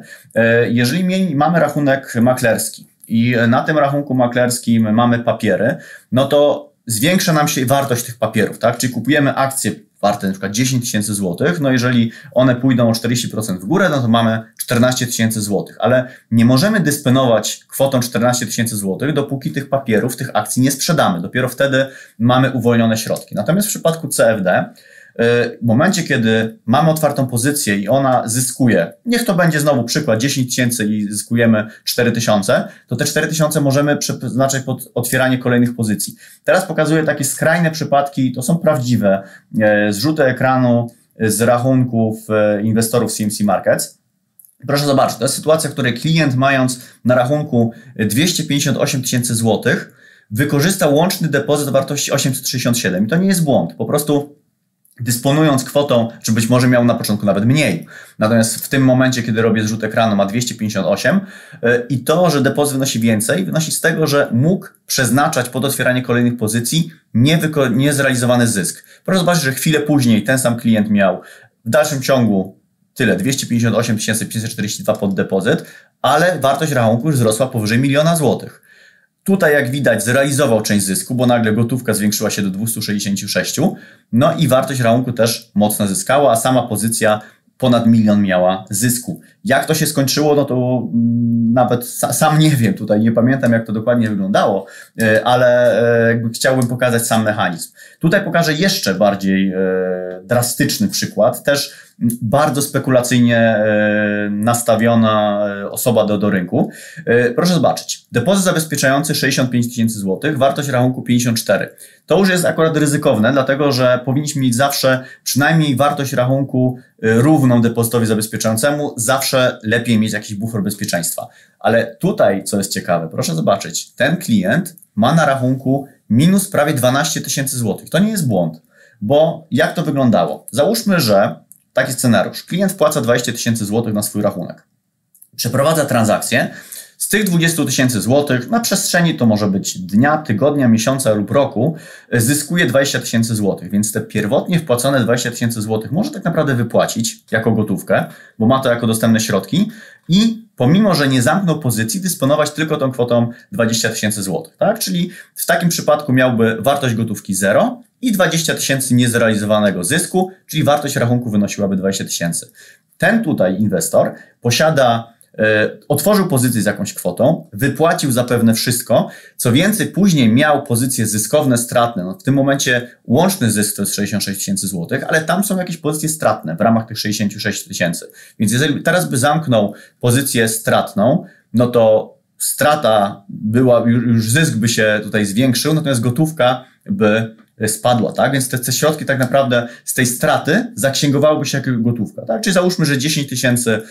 Jeżeli mamy rachunek maklerski, i na tym rachunku maklerskim mamy papiery, no to zwiększa nam się wartość tych papierów, tak? Czyli kupujemy akcje warte na przykład 10 tysięcy złotych, no jeżeli one pójdą o 40% w górę, no to mamy 14 tysięcy złotych, ale nie możemy dysponować kwotą 14 tysięcy złotych, dopóki tych papierów, tych akcji nie sprzedamy. Dopiero wtedy mamy uwolnione środki. Natomiast w przypadku CFD w momencie, kiedy mamy otwartą pozycję i ona zyskuje, niech to będzie znowu przykład 10 tysięcy i zyskujemy 4 tysiące, to te 4 tysiące możemy przeznaczyć pod otwieranie kolejnych pozycji. Teraz pokazuję takie skrajne przypadki, to są prawdziwe, e, zrzuty ekranu z rachunków e, inwestorów CMC Markets. Proszę zobaczyć, to jest sytuacja, w której klient mając na rachunku 258 tysięcy złotych, wykorzystał łączny depozyt o wartości 867. I to nie jest błąd. Po prostu dysponując kwotą, czy być może miał na początku nawet mniej. Natomiast w tym momencie, kiedy robię zrzut ekranu, ma 258 y, i to, że depozyt wynosi więcej, wynosi z tego, że mógł przeznaczać pod otwieranie kolejnych pozycji niezrealizowany zysk. Proszę zobaczyć, że chwilę później ten sam klient miał w dalszym ciągu tyle, 258 542 pod depozyt, ale wartość rachunku już wzrosła powyżej miliona złotych. Tutaj, jak widać, zrealizował część zysku, bo nagle gotówka zwiększyła się do 266, no i wartość rachunku też mocno zyskała, a sama pozycja ponad milion miała zysku. Jak to się skończyło, no to mm, nawet sam nie wiem, tutaj nie pamiętam, jak to dokładnie wyglądało, e, ale e, jakby chciałbym pokazać sam mechanizm. Tutaj pokażę jeszcze bardziej e, drastyczny przykład, też bardzo spekulacyjnie e, nastawiona e, osoba do, do rynku. E, proszę zobaczyć, depozyt zabezpieczający 65 tysięcy złotych, wartość rachunku 54. To już jest akurat ryzykowne, dlatego że powinniśmy mieć zawsze przynajmniej wartość rachunku równą depozytowi zabezpieczającemu, zawsze lepiej mieć jakiś bufor bezpieczeństwa. Ale tutaj, co jest ciekawe, proszę zobaczyć, ten klient ma na rachunku minus prawie 12 tysięcy złotych. To nie jest błąd, bo jak to wyglądało? Załóżmy, że Taki scenariusz. Klient wpłaca 20 tysięcy złotych na swój rachunek. Przeprowadza transakcję. Z tych 20 tysięcy złotych na przestrzeni to może być dnia, tygodnia, miesiąca lub roku zyskuje 20 tysięcy złotych, więc te pierwotnie wpłacone 20 tysięcy złotych może tak naprawdę wypłacić jako gotówkę, bo ma to jako dostępne środki i pomimo, że nie zamknął pozycji, dysponować tylko tą kwotą 20 tysięcy złotych, tak? Czyli w takim przypadku miałby wartość gotówki 0 i 20 tysięcy niezrealizowanego zysku, czyli wartość rachunku wynosiłaby 20 tysięcy. Ten tutaj inwestor posiada e, otworzył pozycję z jakąś kwotą, wypłacił zapewne wszystko. Co więcej, później miał pozycje zyskowne, stratne. No, w tym momencie łączny zysk to jest 66 tysięcy złotych, ale tam są jakieś pozycje stratne w ramach tych 66 tysięcy. Więc jeżeli teraz by zamknął pozycję stratną, no to strata była, już zysk by się tutaj zwiększył, natomiast gotówka by spadła, tak? Więc te, te środki tak naprawdę z tej straty zaksięgowałyby się jako gotówka, tak? Czyli załóżmy, że 10 tysięcy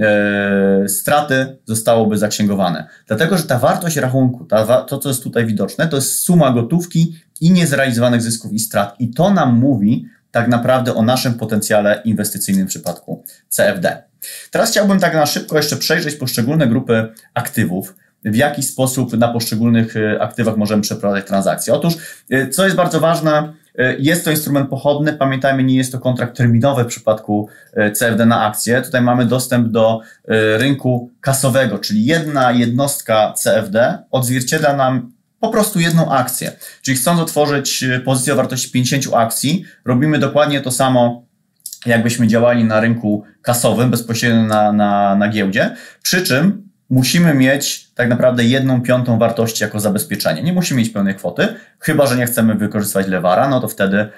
e, straty zostałoby zaksięgowane. Dlatego, że ta wartość rachunku, ta, to co jest tutaj widoczne, to jest suma gotówki i niezrealizowanych zysków i strat. I to nam mówi tak naprawdę o naszym potencjale inwestycyjnym w przypadku CFD. Teraz chciałbym tak na szybko jeszcze przejrzeć poszczególne grupy aktywów, w jaki sposób na poszczególnych e, aktywach możemy przeprowadzać transakcje. Otóż, e, co jest bardzo ważne, e, jest to instrument pochodny. Pamiętajmy, nie jest to kontrakt terminowy w przypadku CFD na akcje. Tutaj mamy dostęp do rynku kasowego, czyli jedna jednostka CFD odzwierciedla nam po prostu jedną akcję. Czyli chcąc otworzyć pozycję o wartości 50 akcji, robimy dokładnie to samo, jakbyśmy działali na rynku kasowym, bezpośrednio na, na, na giełdzie. Przy czym musimy mieć tak naprawdę jedną piątą wartości jako zabezpieczenie. Nie musimy mieć pełnej kwoty, chyba że nie chcemy wykorzystywać lewara, no to wtedy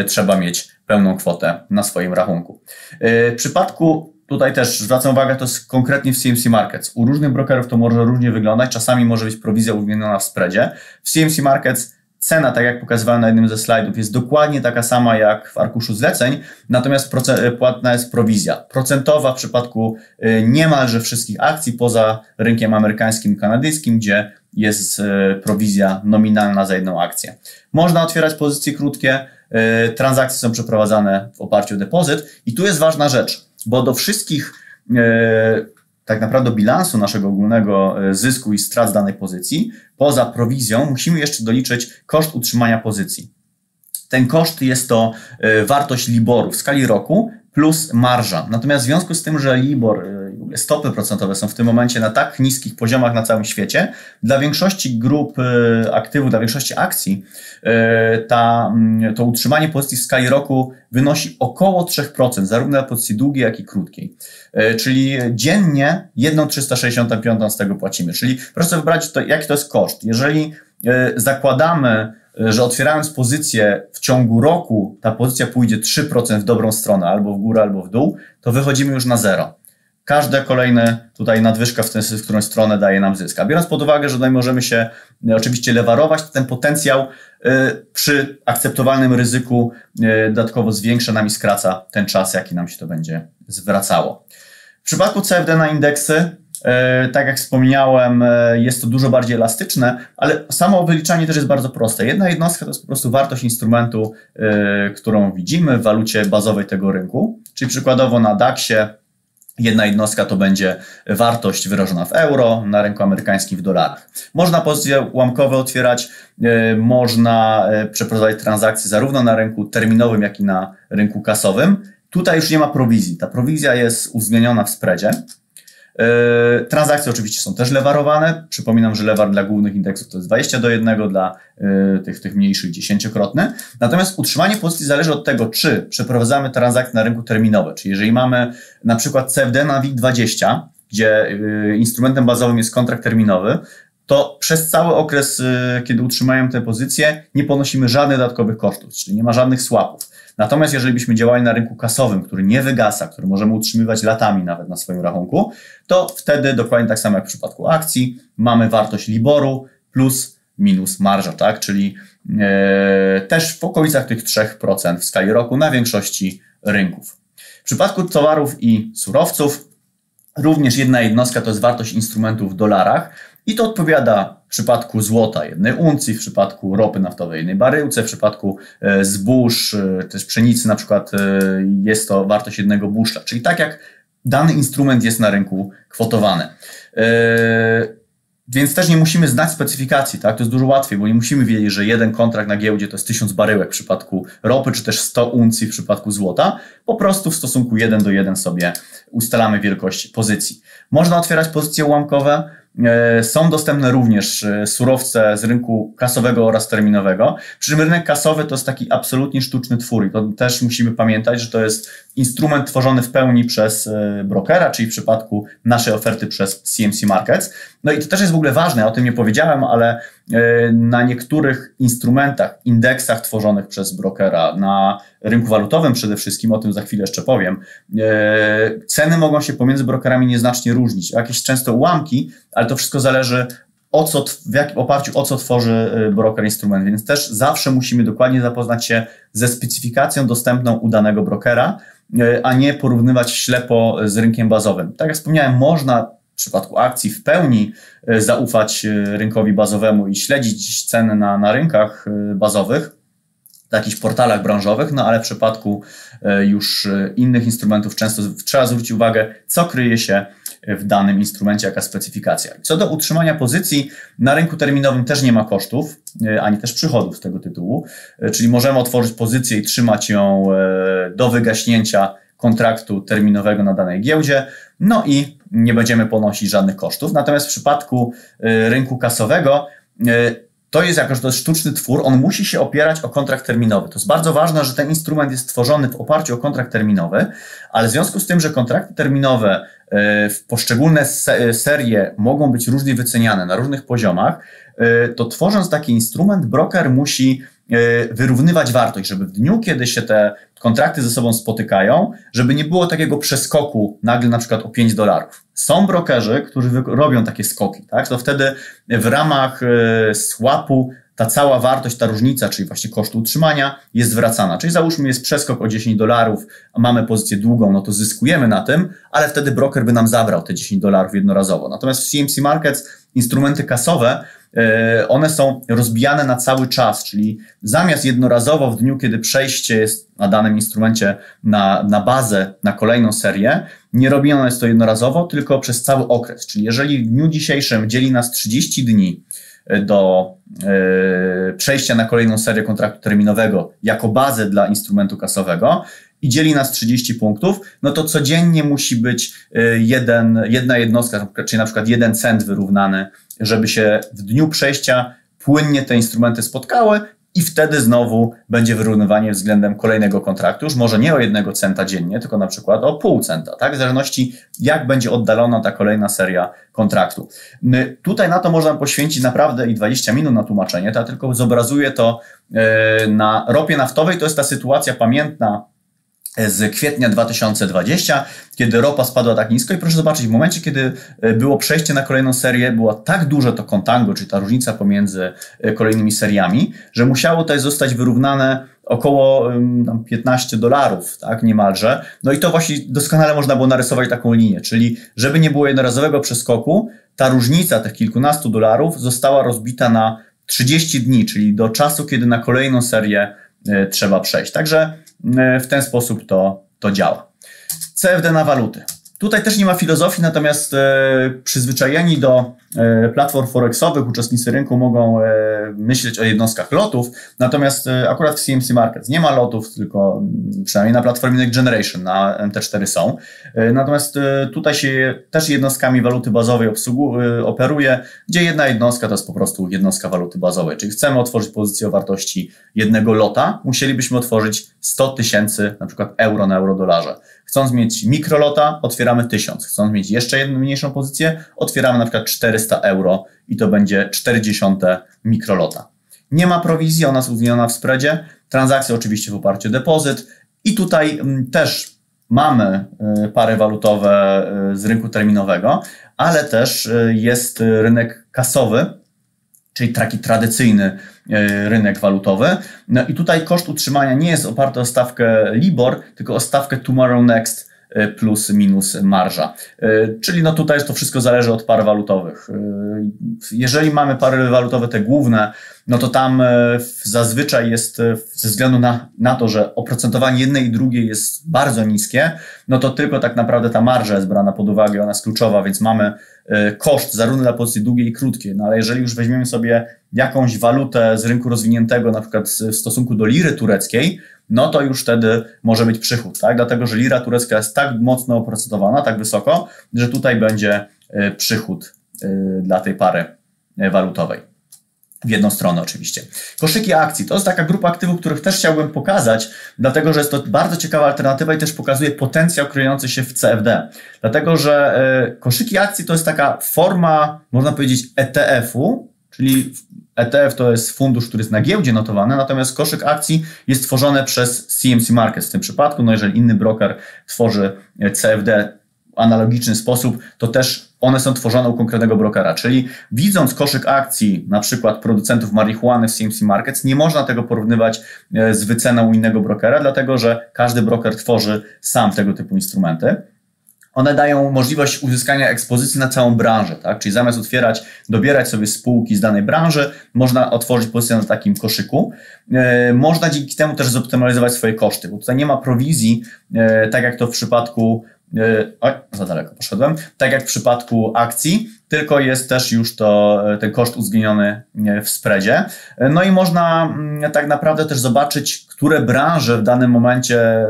y, trzeba mieć pełną kwotę na swoim rachunku. Y, w przypadku tutaj też zwracam uwagę, to jest konkretnie w CMC Markets. U różnych brokerów to może różnie wyglądać, czasami może być prowizja uwzględniona w spreadzie. W CMC Markets cena, tak jak pokazywałem na jednym ze slajdów, jest dokładnie taka sama jak w arkuszu zleceń, natomiast płatna jest prowizja. Procentowa w przypadku y, niemalże wszystkich akcji poza rynkiem amerykańskim i kanadyjskim, gdzie jest y, prowizja nominalna za jedną akcję. Można otwierać pozycje krótkie, transakcje są przeprowadzane w oparciu o depozyt i tu jest ważna rzecz, bo do wszystkich tak naprawdę bilansu naszego ogólnego e, zysku i strat z danej pozycji, poza prowizją musimy jeszcze doliczyć koszt utrzymania pozycji. Ten koszt jest to e, wartość Liboru w skali roku plus marża. Natomiast w związku z tym, że LIBOR, y, stopy procentowe są w tym momencie na tak niskich poziomach na całym świecie, dla większości grup y, aktywów, dla większości akcji y, ta, mm, to utrzymanie pozycji w skali roku wynosi około 3%, zarówno na pozycji długiej, jak i krótkiej. Czyli dziennie 1,365 z tego płacimy. Czyli proszę wybrać, to, jaki to jest koszt. Jeżeli zakładamy, że otwierając pozycję w ciągu roku, ta pozycja pójdzie 3% w dobrą stronę, albo w górę, albo w dół, to wychodzimy już na zero. Każde kolejne tutaj nadwyżka w, tę, w którą stronę daje nam zysk. A biorąc pod uwagę, że tutaj możemy się e, oczywiście lewarować, ten potencjał y, przy akceptowalnym ryzyku y, dodatkowo zwiększa nam i skraca ten czas, jaki nam się to będzie zwracało. W przypadku CFD na indeksy E, tak jak wspomniałem, e, jest to dużo bardziej elastyczne, ale samo wyliczanie też jest bardzo proste. Jedna jednostka to jest po prostu wartość instrumentu, e, którą widzimy w walucie bazowej tego rynku. Czyli przykładowo na DAX-ie Jedna jednostka to będzie wartość wyrażona w euro, na rynku amerykańskim w dolarach. Można pozycje ułamkowe otwierać, można przeprowadzać transakcje zarówno na rynku terminowym, jak i na rynku kasowym. Tutaj już nie ma prowizji. Ta prowizja jest uwzględniona w spreadzie. E, transakcje oczywiście są też lewarowane. Przypominam, że lewar dla głównych indeksów to jest 20 do 1, dla e, tych, tych mniejszych dziesięciokrotny. Natomiast utrzymanie pozycji zależy od tego, czy przeprowadzamy transakcje na rynku terminowe. Czyli jeżeli mamy na przykład CFD na WIG20, gdzie e, instrumentem bazowym jest kontrakt terminowy, to przez cały okres, kiedy utrzymajemy tę pozycję, nie ponosimy żadnych dodatkowych kosztów, czyli nie ma żadnych słapów. Natomiast jeżeli byśmy działali na rynku kasowym, który nie wygasa, który możemy utrzymywać latami nawet na swoim rachunku, to wtedy dokładnie tak samo jak w przypadku akcji, mamy wartość Liboru plus minus marża, tak? Czyli e, też w okolicach tych 3% w skali roku na większości rynków. W przypadku towarów i surowców również jedna jednostka to jest wartość instrumentów w dolarach, i to odpowiada w przypadku złota jednej uncji, w przypadku ropy naftowej jednej baryłce, w przypadku e, zbóż, e, też pszenicy na przykład e, jest to wartość jednego buszla. Czyli tak jak dany instrument jest na rynku kwotowany. Więc też nie musimy znać specyfikacji, tak? To jest dużo łatwiej, bo nie musimy wiedzieć, że jeden kontrakt na giełdzie to jest 1000 baryłek w przypadku ropy, czy też 100 uncji w przypadku złota. Po prostu w stosunku 1 do 1 sobie ustalamy wielkość pozycji. Można otwierać pozycje ułamkowe, są dostępne również e, surowce z rynku kasowego oraz terminowego. Przy czym rynek kasowy to jest taki absolutnie sztuczny twór i to też musimy pamiętać, że to jest instrument tworzony w pełni przez e, brokera, czyli w przypadku naszej oferty przez CMC Markets. No i to też jest w ogóle ważne, o tym nie powiedziałem, ale na niektórych instrumentach, indeksach tworzonych przez brokera, na rynku walutowym przede wszystkim, o tym za chwilę jeszcze powiem, ceny mogą się pomiędzy brokerami nieznacznie różnić. Jakieś często ułamki, ale to wszystko zależy o co, w jakim oparciu o co tworzy y, broker instrument, więc też zawsze musimy dokładnie zapoznać się ze specyfikacją dostępną u danego brokera, a nie porównywać ślepo z rynkiem bazowym. Tak jak wspomniałem, można w przypadku akcji w pełni y, zaufać rynkowi bazowemu i śledzić ceny na, na rynkach bazowych, na jakichś portalach branżowych, no ale w przypadku już innych instrumentów często trzeba zwrócić uwagę, co kryje się w danym instrumencie, jaka specyfikacja. Co do utrzymania pozycji, na rynku terminowym też nie ma kosztów, e, ani też przychodów z tego tytułu, e, czyli możemy otworzyć pozycję i trzymać ją e, do wygaśnięcia kontraktu terminowego na danej giełdzie, no i nie będziemy ponosić żadnych kosztów. Natomiast w przypadku rynku kasowego to jest jako, że to jest sztuczny twór, on musi się opierać o kontrakt terminowy. To jest bardzo ważne, że ten instrument jest tworzony w oparciu o kontrakt terminowy, ale w związku z tym, że kontrakty terminowe e, w poszczególne serie mogą być różnie wyceniane na różnych poziomach, to tworząc taki instrument, broker musi wyrównywać wartość, żeby w dniu, kiedy się te kontrakty ze sobą spotykają, żeby nie było takiego przeskoku nagle na przykład o 5 dolarów. Są brokerzy, którzy robią takie skoki, tak? To wtedy w ramach e, swapu ta cała wartość, ta różnica, czyli właśnie kosztu utrzymania jest zwracana. Czyli załóżmy jest przeskok o 10 dolarów, a mamy pozycję długą, no to zyskujemy na tym, ale wtedy broker by nam zabrał te 10 dolarów jednorazowo. Natomiast w CMC Markets instrumenty kasowe E, one są rozbijane na cały czas, czyli zamiast jednorazowo w dniu, kiedy przejście jest na danym instrumencie na, na bazę, na kolejną serię, nie robione jest to jednorazowo, tylko przez cały okres. Czyli jeżeli w dniu dzisiejszym dzieli nas 30 dni do przejścia na kolejną serię kontraktu terminowego jako bazę dla instrumentu kasowego i dzieli nas 30 punktów, no to codziennie musi być jeden, jedna jednostka, czyli na przykład jeden cent wyrównany, żeby się w dniu przejścia płynnie te instrumenty spotkały i wtedy znowu będzie wyrównywanie względem kolejnego kontraktu, już może nie o jednego centa dziennie, tylko na przykład o pół centa, tak? W zależności jak będzie oddalona ta kolejna seria kontraktu. Tutaj na to można poświęcić naprawdę i 20 minut na tłumaczenie, to ja tylko zobrazuję to e, na ropie naftowej, to jest ta sytuacja pamiętna z kwietnia 2020, kiedy ropa spadła tak nisko i proszę zobaczyć, w momencie, kiedy e, było przejście na kolejną serię, było tak duże to kontango, czyli ta różnica pomiędzy e, kolejnymi seriami, że musiało tutaj zostać wyrównane około tam, 15 dolarów, tak, niemalże. No i to właśnie doskonale można było narysować taką linię, czyli żeby nie było jednorazowego przeskoku, ta różnica tych kilkunastu dolarów została rozbita na 30 dni, czyli do czasu, kiedy na kolejną serię e, trzeba przejść. Także w ten sposób to, to działa. CFD na waluty. Tutaj też nie ma filozofii, natomiast e, przyzwyczajeni do e, platform forexowych uczestnicy rynku mogą e, myśleć o jednostkach lotów, natomiast akurat w CMC Markets nie ma lotów, tylko mm, przynajmniej na platformie Next Generation, na MT4 są. Natomiast tutaj się też jednostkami waluty bazowej operuje, gdzie jedna jednostka to jest po prostu jednostka waluty bazowej. Czyli chcemy otworzyć pozycję o wartości jednego lota, musielibyśmy otworzyć 100 tysięcy na przykład euro na euro dolarze. Chcąc mieć mikrolota, otwieramy 1000. Chcąc mieć jeszcze jedną mniejszą pozycję, otwieramy na przykład 400 euro i to będzie 40 mikrolota. Nie ma prowizji, ona jest uwzględniona w spreadzie. Transakcje oczywiście w oparciu o depozyt. I tutaj mm, też mamy y, pary walutowe y, z rynku terminowego, ale też y, jest rynek kasowy, czyli taki tradycyjny rynek walutowy. No i tutaj koszt utrzymania nie jest oparty o stawkę LIBOR, tylko o stawkę Tomorrow Next E, plus minus marża. E, czyli no tutaj to wszystko zależy od par walutowych. E, jeżeli mamy pary walutowe te główne, no to tam zazwyczaj jest ze względu na, na to, że oprocentowanie jednej i drugiej jest bardzo niskie, no to tylko tak naprawdę ta marża jest brana pod uwagę, ona jest kluczowa, więc mamy koszt zarówno dla pozycji długiej i krótkiej, no ale jeżeli już weźmiemy sobie jakąś walutę z rynku rozwiniętego, na przykład w stosunku do liry tureckiej, no to już wtedy może być przychód, tak? Dlatego, że lira turecka jest tak mocno oprocentowana, tak wysoko, że tutaj będzie e, przychód e, dla tej pary e, walutowej. W jedną stronę oczywiście. Koszyki akcji to jest taka grupa aktywów, których też chciałbym pokazać, dlatego że jest to bardzo ciekawa alternatywa i też pokazuje potencjał kryjący się w CFD. Dlatego, że koszyki akcji to jest taka forma, można powiedzieć, ETF-u, czyli ETF to jest fundusz, który jest na giełdzie notowany, natomiast koszyk akcji jest tworzony przez CMC Markets w tym przypadku. No jeżeli inny broker tworzy CFD w analogiczny sposób, to też one są tworzone u konkretnego brokera. Czyli widząc koszyk akcji, na przykład producentów marihuany w CMC Markets, nie można tego porównywać e, z wyceną innego brokera, dlatego że każdy broker tworzy sam tego typu instrumenty one dają możliwość uzyskania ekspozycji na całą branżę, tak? Czyli zamiast otwierać, dobierać sobie spółki z danej branży, można otworzyć pozycję na takim koszyku. E, można dzięki temu też zoptymalizować swoje koszty, bo tutaj nie ma prowizji, e, tak jak to w przypadku e, Oj, za daleko poszedłem. Tak jak w przypadku akcji, tylko jest też już to, ten koszt uwzględniony w spreadzie. No i można mm, tak naprawdę też zobaczyć, które branże w danym momencie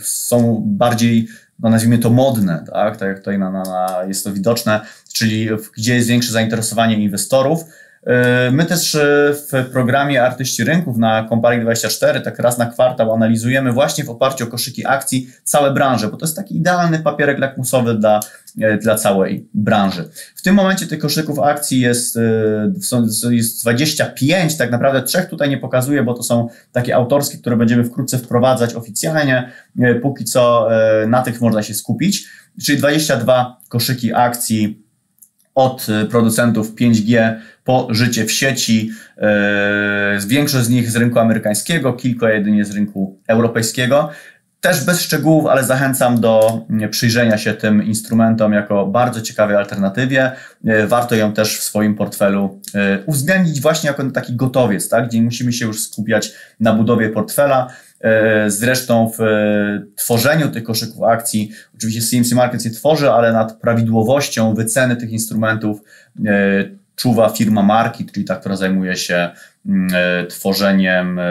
są bardziej no nazwijmy to modne, tak, tak jak tutaj na, na, na jest to widoczne, czyli gdzie jest większe zainteresowanie inwestorów. E, my też e, w programie Artyści Rynków na Comparing24 tak raz na kwartał analizujemy właśnie w oparciu o koszyki akcji całe branże, bo to jest taki idealny papierek lakmusowy dla, e, dla całej branży. W tym momencie tych koszyków akcji jest, jest 25, tak naprawdę trzech tutaj nie pokazuję, bo to są takie autorskie, które będziemy wkrótce wprowadzać oficjalnie. Póki co na tych można się skupić, czyli 22 koszyki akcji od producentów 5G po życie w sieci. E, większość z nich z rynku amerykańskiego, kilka jedynie z rynku europejskiego. Też bez szczegółów, ale zachęcam do przyjrzenia się tym instrumentom jako bardzo ciekawej alternatywie. E, warto ją też w swoim portfelu e, uwzględnić właśnie jako taki gotowiec, tak? gdzie musimy się już skupiać na budowie portfela. Zresztą w tworzeniu tych koszyków akcji, oczywiście CMC Markets je tworzy, ale nad prawidłowością wyceny tych instrumentów czuwa firma Markit, czyli ta, która zajmuje się mm, e, tworzeniem e,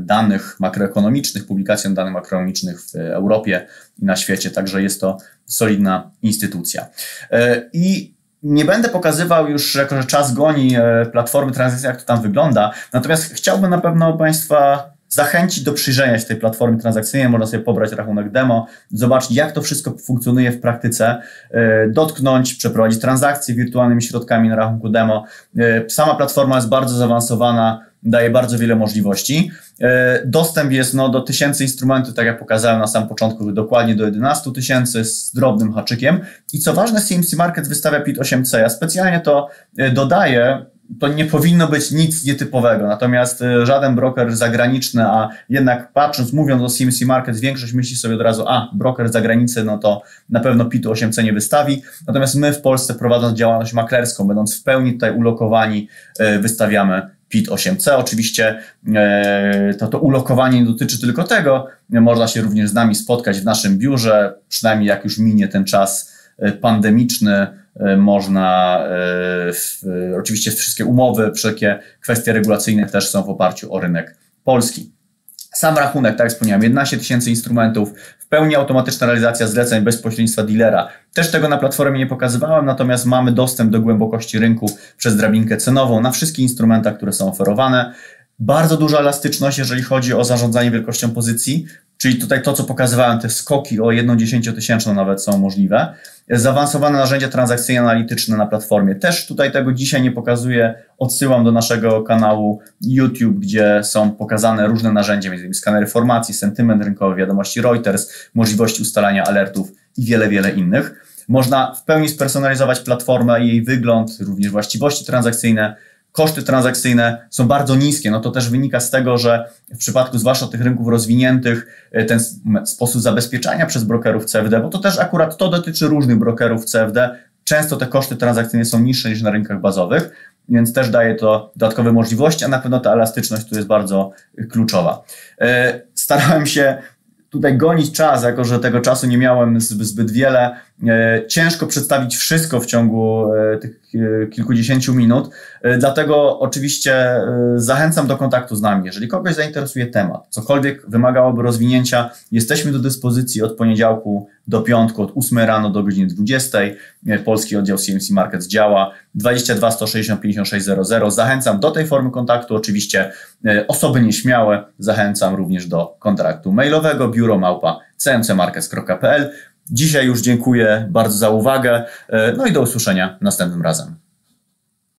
danych makroekonomicznych, publikacją danych makroekonomicznych w Europie i na świecie, także jest to solidna instytucja. E, I nie będę pokazywał już, jako że czas goni platformy transakcji, jak to tam wygląda, natomiast chciałbym na pewno Państwa zachęcić do przyjrzenia się tej platformy transakcyjnej. Można sobie pobrać rachunek demo, zobaczyć, jak to wszystko funkcjonuje w praktyce, e, dotknąć, przeprowadzić transakcje wirtualnymi środkami na rachunku demo. E, sama platforma jest bardzo zaawansowana, daje bardzo wiele możliwości. E, dostęp jest no, do tysięcy instrumentów, tak jak pokazałem na samym początku, dokładnie do 11 tysięcy z drobnym haczykiem. I co ważne, CMC Markets wystawia PIT 8C. Ja specjalnie to dodaję, to nie powinno być nic nietypowego. Natomiast e, żaden broker zagraniczny, a jednak patrząc, mówiąc o CMC Markets, większość myśli sobie od razu, a broker z zagranicy, no to na pewno PIT-u 8C nie wystawi. Natomiast my w Polsce prowadząc działalność maklerską, będąc w pełni tutaj ulokowani, e, wystawiamy PIT 8C. Oczywiście e, to, to ulokowanie nie dotyczy tylko tego. Można się również z nami spotkać w naszym biurze, przynajmniej jak już minie ten czas pandemiczny, można, e, oczywiście wszystkie umowy, wszelkie kwestie regulacyjne też są w oparciu o rynek polski. Sam rachunek, tak jak wspomniałem, 11 tysięcy instrumentów, w pełni automatyczna realizacja zleceń bez pośrednictwa dealera. Też tego na platformie nie pokazywałem, natomiast mamy dostęp do głębokości rynku przez drabinkę cenową na wszystkich instrumentach, które są oferowane. Bardzo duża elastyczność, jeżeli chodzi o zarządzanie wielkością pozycji, czyli tutaj to, co pokazywałem, te skoki o 1 dziesięciotysięczną nawet są możliwe. Zaawansowane narzędzia transakcyjne analityczne na platformie. Też tutaj tego dzisiaj nie pokazuję. Odsyłam do naszego kanału YouTube, gdzie są pokazane różne narzędzia, m.in. skanery formacji, sentyment rynkowy, wiadomości Reuters, możliwości ustalania alertów i wiele, wiele innych. Można w pełni spersonalizować platformę i jej wygląd, również właściwości transakcyjne, koszty transakcyjne są bardzo niskie. No to też wynika z tego, że w przypadku zwłaszcza tych rynków rozwiniętych e, ten sposób zabezpieczania przez brokerów CFD, bo to też akurat to dotyczy różnych brokerów CFD, często te koszty transakcyjne są niższe niż na rynkach bazowych, więc też daje to dodatkowe możliwości, a na pewno ta elastyczność tu jest bardzo kluczowa. E, starałem się tutaj gonić czas, jako że tego czasu nie miałem zbyt wiele. E, ciężko przedstawić wszystko w ciągu e, tych e, kilkudziesięciu minut, dlatego oczywiście zachęcam do kontaktu z nami. Jeżeli kogoś zainteresuje temat, cokolwiek wymagałoby rozwinięcia, jesteśmy do dyspozycji od poniedziałku do piątku, od 8 rano do godziny 20. Polski oddział CMC Markets działa 22 160 56 00. Zachęcam do tej formy kontaktu. Oczywiście osoby nieśmiałe zachęcam również do kontraktu mailowego biuro małpa cmcmarkets.pl Dzisiaj już dziękuję bardzo za uwagę. E, no i do usłyszenia następnym razem.